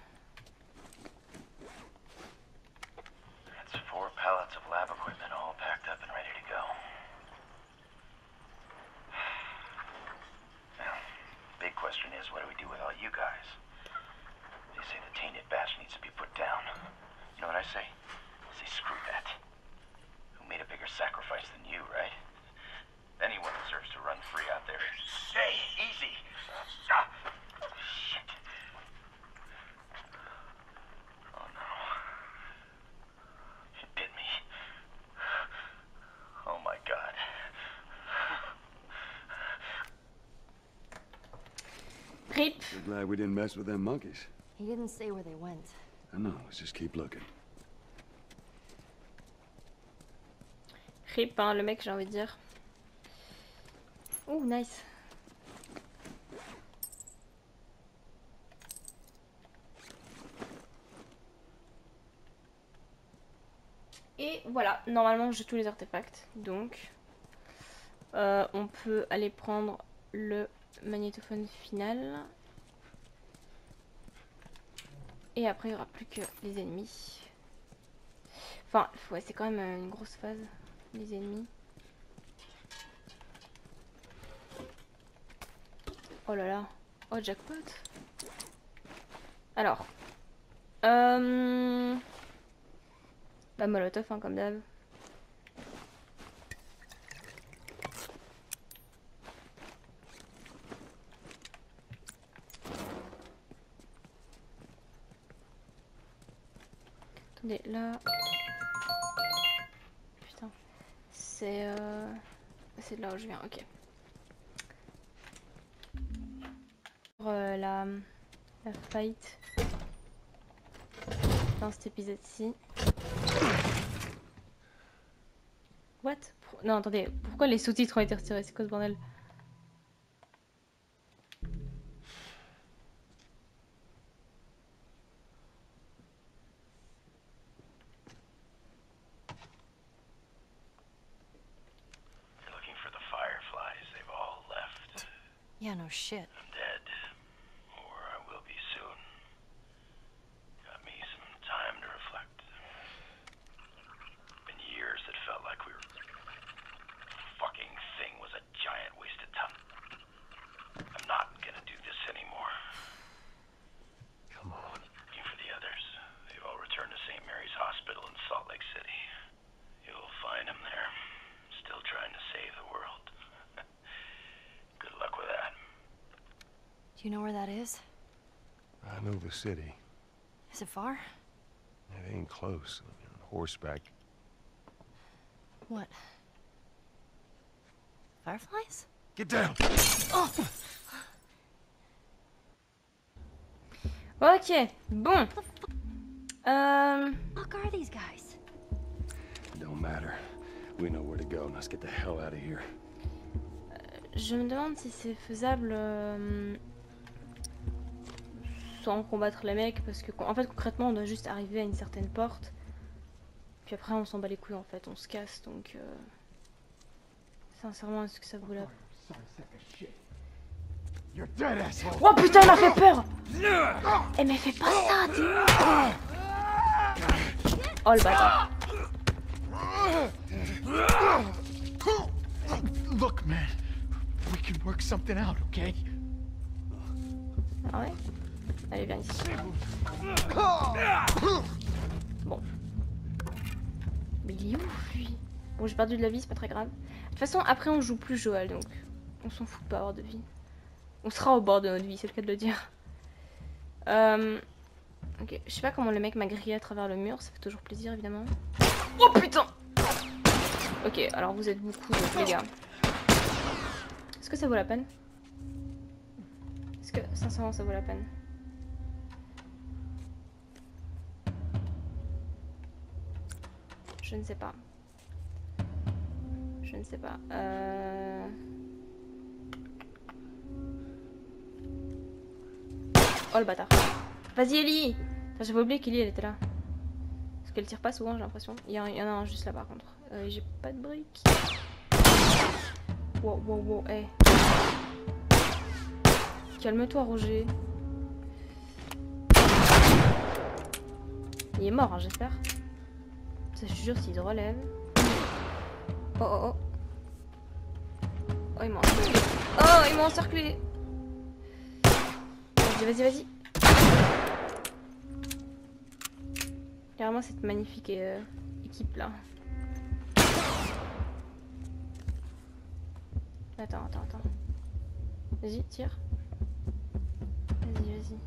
That's four pallets of lab equipment all packed up and ready to go. Now, big question is, what do we do with all you guys? They say the tainted batch needs to be put down. You know what I say? I say screw that. Who made a bigger sacrifice than you, right? Anyone deserves to run free out there. Stay easy. Ah, shit. Oh no. It bit me. Oh my god. RIP We're glad we didn't mess with them monkeys. He didn't say where they went. I know, let's just keep looking. RIP, hein, le mec, j'ai envie de dire. Oh, nice. Et voilà, normalement j'ai tous les artefacts, donc euh, on peut aller prendre le magnétophone final. Et après il n'y aura plus que les ennemis. Enfin, ouais, c'est quand même euh, une grosse phase, les ennemis. Oh là là. Oh, jackpot. Alors. Euh... Bah, molotov, hein, comme d'hab. Attendez, Putain. C'est... Euh... C'est de là où je viens, ok. Pour, euh, la... la fight dans cet épisode-ci. What? Non, attendez, pourquoi les sous-titres ont été retirés? C'est quoi ce bordel? Shit. I'm dead. Or I will be soon. Got me some time to reflect. Been years that felt like we were. Fucking thing was a giant waste of time. I'm not gonna do this anymore. Come on. Looking for the others. They've all returned to St. Mary's Hospital in Salt Lake City. You'll find them there. Still trying to save the world. Good luck with that. Do you know where that is? I know the city. Is it far? It ain't close. I mean, on horseback. What? Fireflies? Get down! Oh! Ok, bon. Euh... Fuck are these guys? Don't matter. We know where to go. Let's get the hell out of here. Euh, je me demande si c'est faisable euh, sans combattre les mecs parce que en fait concrètement on doit juste arriver à une certaine porte. Puis après on s'en bat les couilles en fait. On se casse donc euh, sincèrement est-ce que ça vaut la! Oh putain il m'a fait peur! Eh mais fais pas ça t'es Oh le bâtard. Look, man, we can work something out, okay? Ah ouais? Allez viens ici. Bon. Mais il est où lui? Bon j'ai perdu de la vie c'est pas très grave. De toute façon après on joue plus Joël donc on s'en fout de pas avoir de vie. On sera au bord de notre vie c'est le cas de le dire. Euh, Ok je sais pas comment le mec m'a grillé à travers le mur ça fait toujours plaisir évidemment. Oh putain! Ok alors vous êtes beaucoup donc, les gars. Est-ce que ça vaut la peine? Est-ce que sincèrement ça vaut la peine? Je ne sais pas. Je ne sais pas. Euh... Oh le bâtard. Vas-y Ellie J'avais oublié qu'Ellie elle était là. Parce qu'elle tire pas souvent j'ai l'impression. Il y, en- il y en a un juste là par contre. Euh, J'ai pas de briques. Wow wow wow hey. Calme-toi Roger. Il est mort hein, j'espère. Je jure, s'il relève. Oh oh oh. Oh, il m'a encerclé. Oh, il m'a encerclé. Vas-y, vas-y, vas-y. Carrément, cette magnifique euh, équipe là. Attends, attends, attends. Vas-y, tire. Vas-y, vas-y.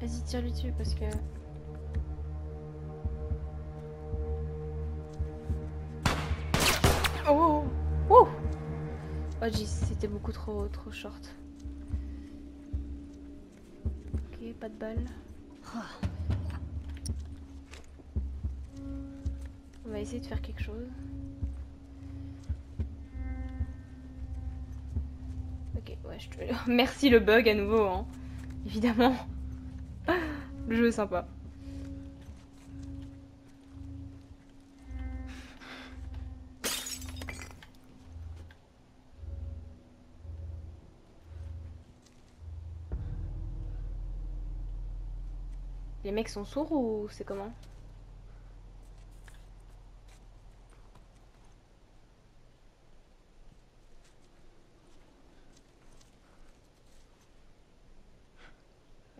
Vas-y, tire-lui dessus parce que. Jeez, c'était beaucoup trop trop short. Ok, pas de balle. On va essayer de faire quelque chose. Ok, ouais, je te... Merci le bug à nouveau, hein. Évidemment. Le jeu est sympa. Mecs sont sourds ou c'est comment?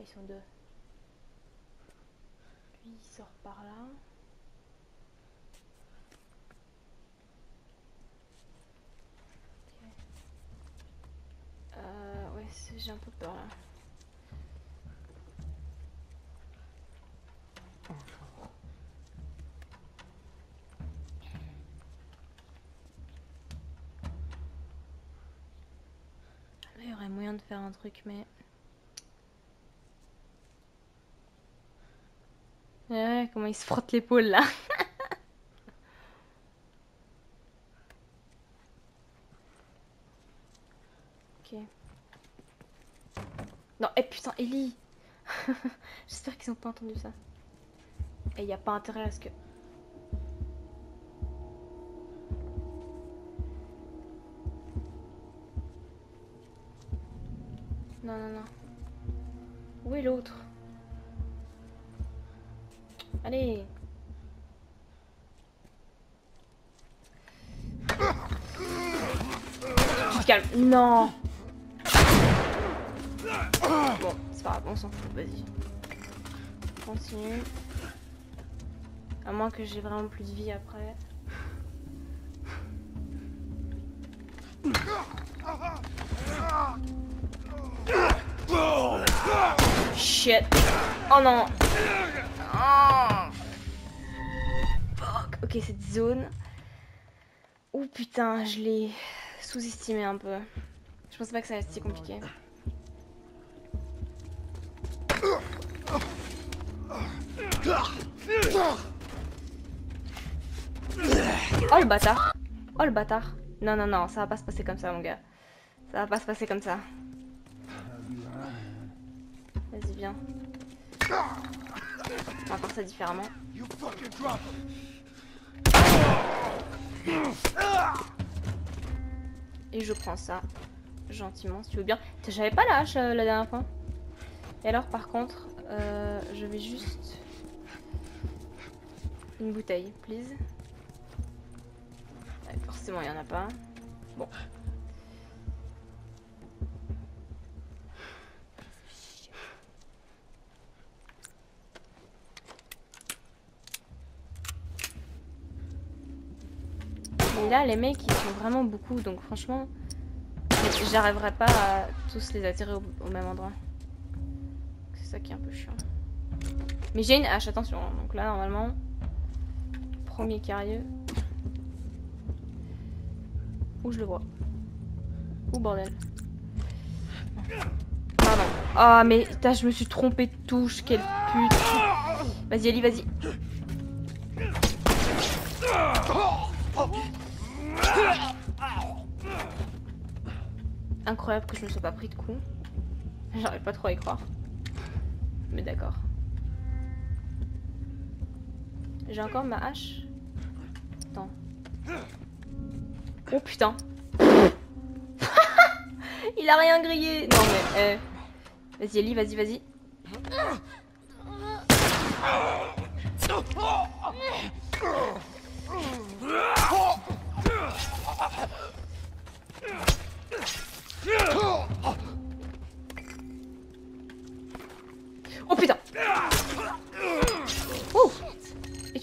Ils sont deux. Lui il sort par là. Ok. Euh, ouais, c'est- j'ai un peu peur là. Là, il y aurait de faire un truc, mais. Comment il se frotte l'épaule là. ok. Non, eh putain, Ellie J'espère qu'ils ont pas entendu ça. Et y a pas intérêt à ce que. Non, non, non. Où est l'autre? Allez Tu te. Non Bon, c'est pas grave, on s'en fout, vas-y. Continue. À moins que j'ai vraiment plus de vie après. Shit. Oh non. Fuck. Ok, cette zone. Oh putain, je l'ai sous-estimé un peu. Je pensais pas que ça allait être si compliqué. Oh le bâtard Oh le bâtard Non, non, non, ça va pas se passer comme ça, mon gars. Ça va pas se passer comme ça. Vas-y, viens. On va faire ça différemment. Et je prends ça gentiment, si tu veux bien. J'avais pas la hache euh, la dernière fois. Et alors, par contre, euh, je vais juste... Une bouteille, please. Forcément, il y en a pas. Bon. Mais là, les mecs, ils sont vraiment beaucoup, donc franchement, j'arriverai pas à tous les attirer au, même endroit. C'est ça qui est un peu chiant. Mais j'ai une hache, attention. hein. Donc là, normalement, premier carrieux. Où je le vois? Où bordel? Pardon. Ah mais putain, je me suis trompée de touche, quelle pute. Vas-y, Ali, vas-y. Incroyable que je me sois pas pris de coup. J'arrive pas trop à y croire. Mais d'accord. J'ai encore ma hache? Attends. Oh putain. Il a rien grillé. Non mais... eh. Vas-y Ellie, vas-y, vas-y.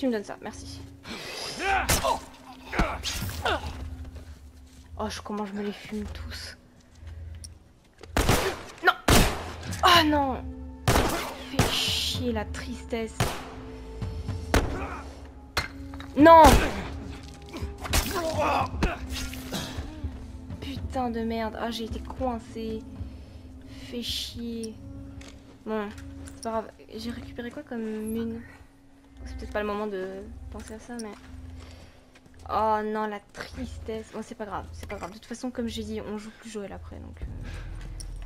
Me ça, merci. Oh, je, comment je me les fume tous. Non Oh non Fait chier la tristesse. Non Putain de merde. Ah, j'ai été coincée. Fait chier. Bon, c'est pas grave. J'ai récupéré quoi comme mune C'est peut-être pas le moment de penser à ça, mais... Oh non, la tristesse. Bon, c'est pas grave, c'est pas grave. De toute façon, comme j'ai dit, on joue plus Joël après, donc... euh,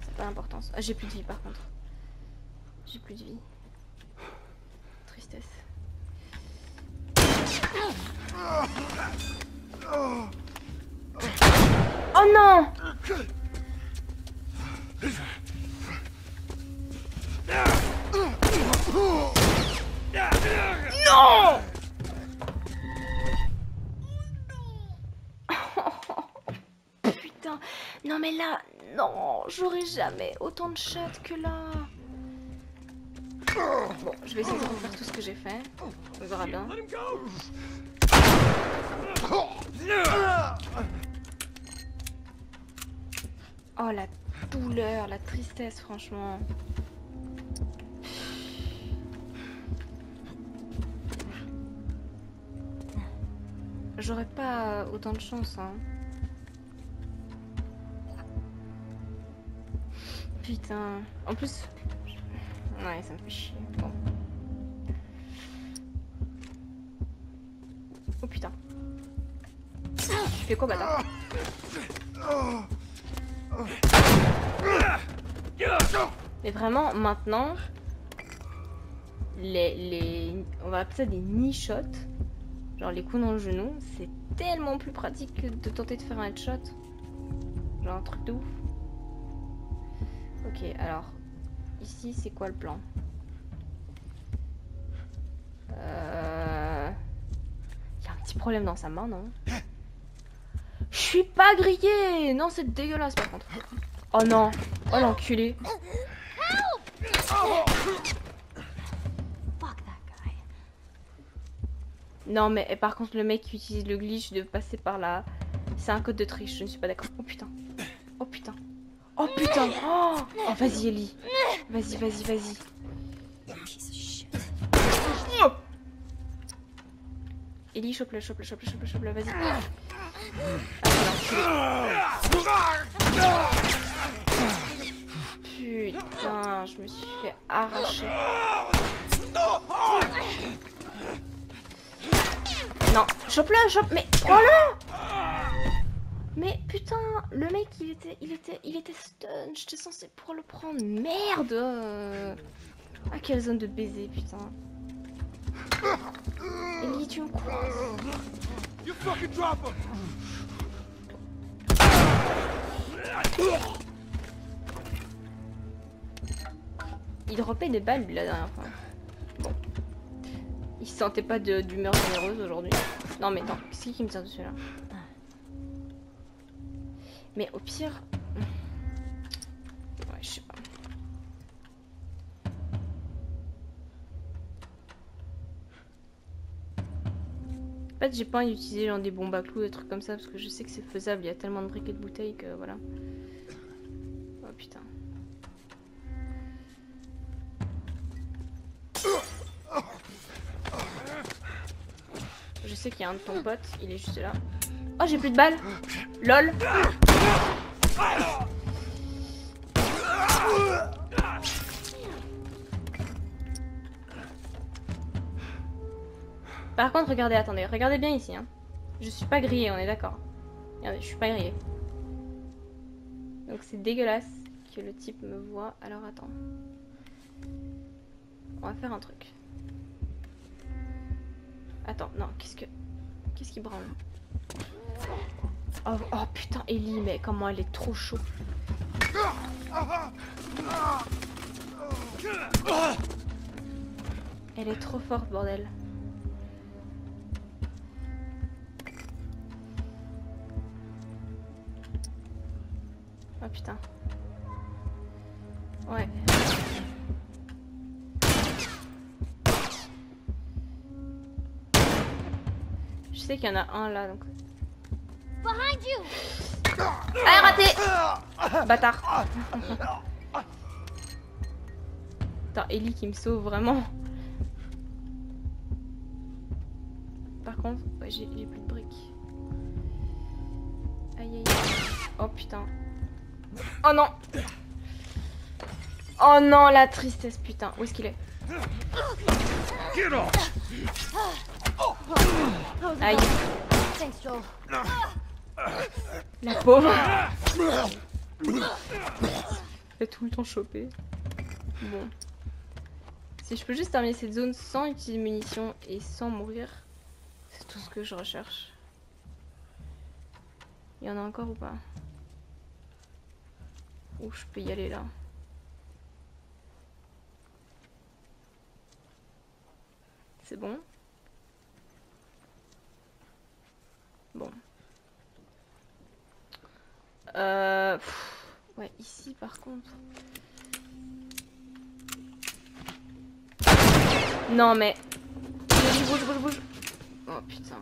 c'est pas d'importance. Ah, j'ai plus de vie, par contre. J'ai plus de vie. Tristesse. Oh non Non Putain, non mais là, non, j'aurais jamais autant de chats que là. Bon, je vais essayer de refaire tout ce que j'ai fait. On verra bien. Oh la douleur, la tristesse, franchement. J'aurais pas autant de chance, hein. Putain. En plus... Ouais, ça me fait chier. Bon. Oh putain. Tu fais quoi, bâtard? Mais vraiment, maintenant, les, les, on va appeler ça des shots, les coups dans le genou, c'est tellement plus pratique que de tenter de faire un headshot. Genre un truc de ouf. Ok, alors, ici, c'est quoi le plan? Euh... Il y a un petit problème dans sa main, non? Je suis pas grillée Non, c'est dégueulasse par contre. Oh non Oh l'enculé Non mais par contre le mec qui utilise le glitch de passer par là, c'est un code de triche, je ne suis pas d'accord. Oh putain. Oh putain. Oh putain Oh, oh vas-y Ellie Vas-y, vas-y, vas-y. Ellie, chope-le, chope-le, chope-le, chope-le, chope-le, vas-y Putain, je me suis fait arracher. Non, chope-le, chope, mais prends-le Mais putain, le mec, il était, il était, il était stun, j'étais censé pour le prendre, merde Ah, quelle zone de baiser, putain. Ellie, tu me coinces. Il dropait des balles, la dernière fois. Bon. Il se sentait pas de- d'humeur généreuse aujourd'hui. Non, mais attends, qu'est-ce qui me tire dessus là Mais au pire. Ouais, je sais pas. En fait, j'ai pas envie d'utiliser genre des bombes à clous, des trucs comme ça, parce que je sais que c'est faisable. Il y a tellement de briquets de bouteilles que voilà. Oh putain. Sais qu'il y a un de ton pote, il est juste là. Oh, j'ai plus de balles LOL Par contre, regardez, attendez, regardez bien ici. Hein. Je suis pas grillée, on est d'accord. Regardez, je suis pas grillée. Donc c'est dégueulasse que le type me voit. Alors attends. On va faire un truc. Attends, non, qu'est-ce que... Qu'est-ce qui branle? Oh, oh putain, Ellie, mais comment elle est trop chaud. Elle est trop forte, bordel. Oh putain. Ouais. Sais qu'il y en a un là donc. Behind you! Ah raté Bâtard Putain, Ellie qui me sauve vraiment. Par contre, ouais, j'ai j'ai plus de briques. Aïe aïe aïe. Oh putain. Oh non Oh non, la tristesse, putain. Où est-ce qu'il est, Get off! Aïe, la pauvre fait tout le temps choper. Bon. Si je peux juste terminer cette zone sans utiliser de munitions et sans mourir, c'est tout ce que je recherche. Il y en a encore ou pas? Ou je peux y aller là? C'est bon? Bon. Euh... Ouais, ici par contre. Non mais. Bouge, bouge, bouge. Oh putain.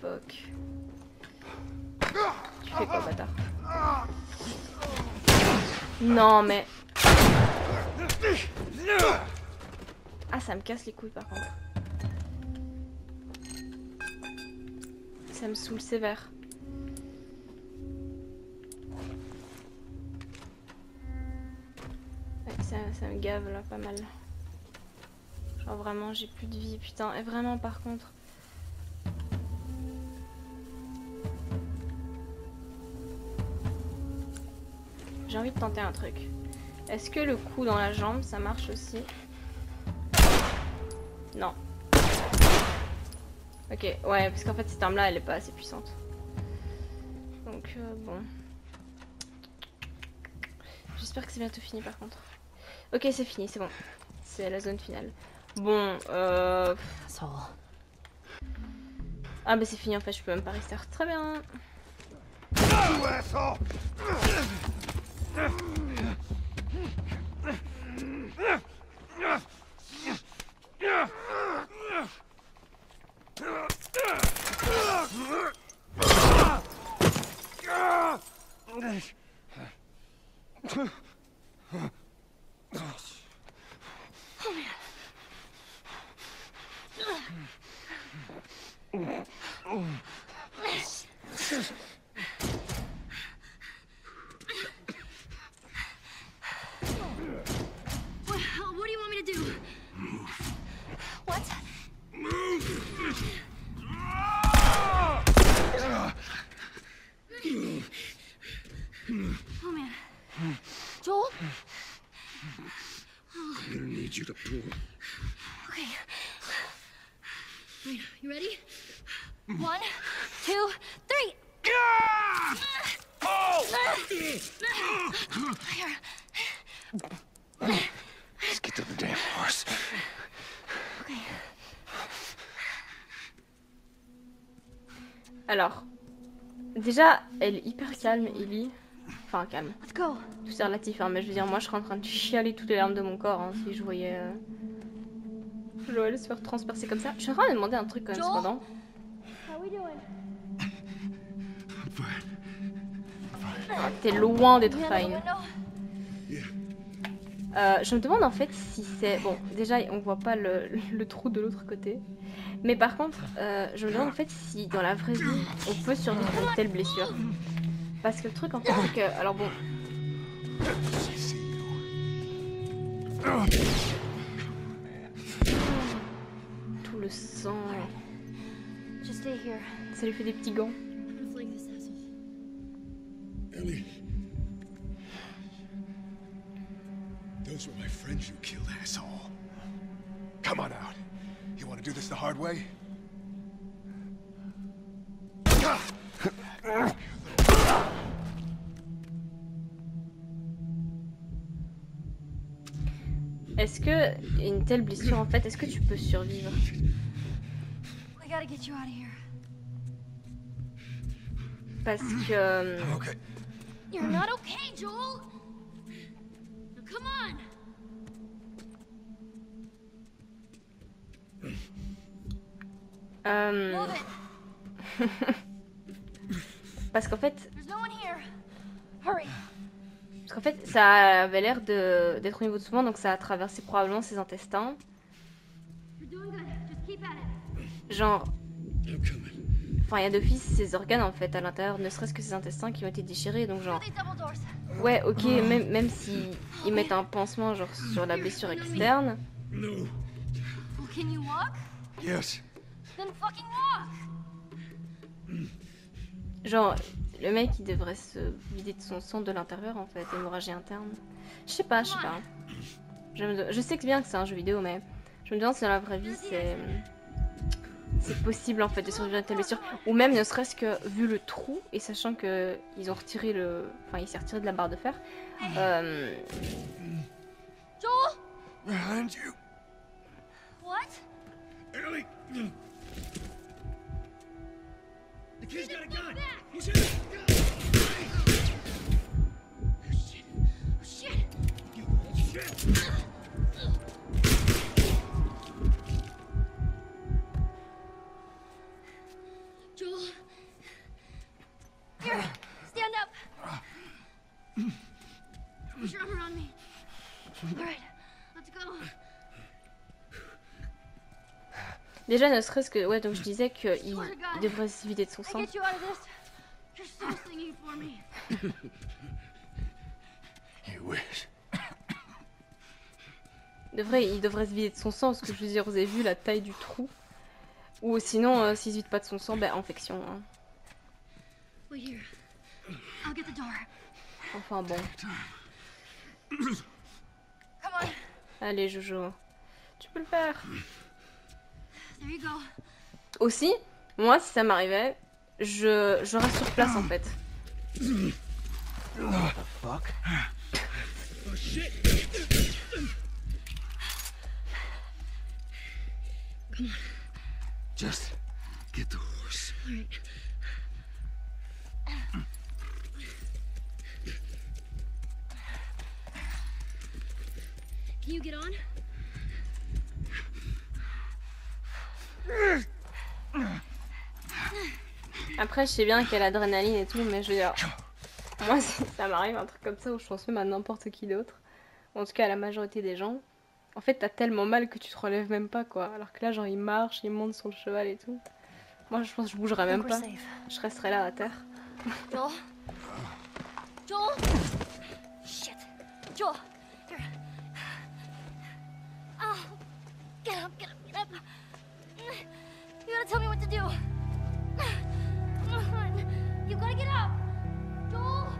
Fuck. Tu fais quoi, bâtard Non mais. Ah, ça me casse les couilles par contre. Ça me saoule sévère. Ça, ça me gave là pas mal. Genre vraiment j'ai plus de vie putain. Et vraiment par contre. J'ai envie de tenter un truc. Est-ce que le coup dans la jambe ça marche aussi? Non. Ok, ouais, parce qu'en fait cette arme là elle est pas assez puissante. Donc euh, bon. J'espère que c'est bientôt fini par contre. Ok, c'est fini, c'est bon. C'est la zone finale. Bon, euh... Ah bah c'est fini en fait, je peux même pas rester. Très bien. You asshole! What, what do you want me to do? What? Oh man. Joel? I'm gonna need you to pull. Okay. Wait, you ready? One, two, three. Here. Let's get to the damn horse. Alors, déjà, elle est hyper calme, Ellie. Enfin, calme. Let's go. Tout c'est relatif, hein, mais je veux dire, moi je serais en train de chialer toutes les larmes de mon corps hein, si je voyais. Euh... Joël se faire transpercer comme ça. Je suis en train de demander un truc quand même, Joel cependant. Fine. Ah, T'es loin d'être fine. Euh, je me demande en fait si c'est. Bon, déjà, on voit pas le, le trou de l'autre côté. Mais par contre, euh, je me demande en fait si dans la vraie vie, on peut survivre à une telle blessure. Parce que le truc en fait, c'est que. Alors bon, tout le sang. Just stay here. Ça lui fait des petits gants. Ellie. Do this the hard way? Est-ce que une telle blessure en fait, est-ce que tu peux survivre? We gotta get you out of here. Parce que. euh, Okay. You're not okay, Joel. Come on. Euh, parce qu'en fait, There's no one here. Hurry. parce qu'en fait, ça avait l'air de d'être au niveau de souvent, donc ça a traversé probablement ses intestins. You're doing good. Just keep at it. Genre, enfin, il y a d'office ses organes en fait à l'intérieur, ne serait-ce que ses intestins qui ont été déchirés, donc genre. Ouais, ok, même, même si ils mettent un pansement genre sur la blessure externe, No. Well, can you walk? Yes. Then fucking walk. genre le mec il devrait se vider de son sang de l'intérieur en fait, hémorragie interne. Je sais pas, je sais pas. Je, me- je sais que bien que c'est un jeu vidéo, mais je me demande si dans la vraie vie c'est c'est possible en fait de survivre à une telle blessure, ou même ne serait-ce que vu le trou et sachant que ils ont retiré le, enfin il s'est retiré de la barre de fer. Euh, Joel? Behind you. What? Ellie. The kid's got a gun. back. He's in. Oh, shit. Oh, Shit. Joel. Déjà ne serait-ce que, ouais donc je disais qu'il il devrait se vider de son sang. wish. devrait, il devrait se vider de son sang, parce que je veux dire, vous avez vu la taille du trou. Ou sinon, euh, s'il se vide pas de son sang, ben infection. hein. Enfin bon. Allez, Jojo. Tu peux le faire. There you go. Aussi, moi, si ça m'arrivait, je, je reste sur place en fait. Fuck. Just get the horse. All right. Can you get on? Après, je sais bien qu'il y a l'adrénaline et tout, mais je veux dire, moi, ça m'arrive un truc comme ça où je pense même à n'importe qui d'autre, en tout cas à la majorité des gens, en fait, t'as tellement mal que tu te relèves même pas, quoi. Alors que là, genre, il marche, il monte sur le cheval et tout. Moi, je pense que je bougerai même pas. Je resterai là à terre. You gotta tell me what to do. Come on. You gotta get up. Joel.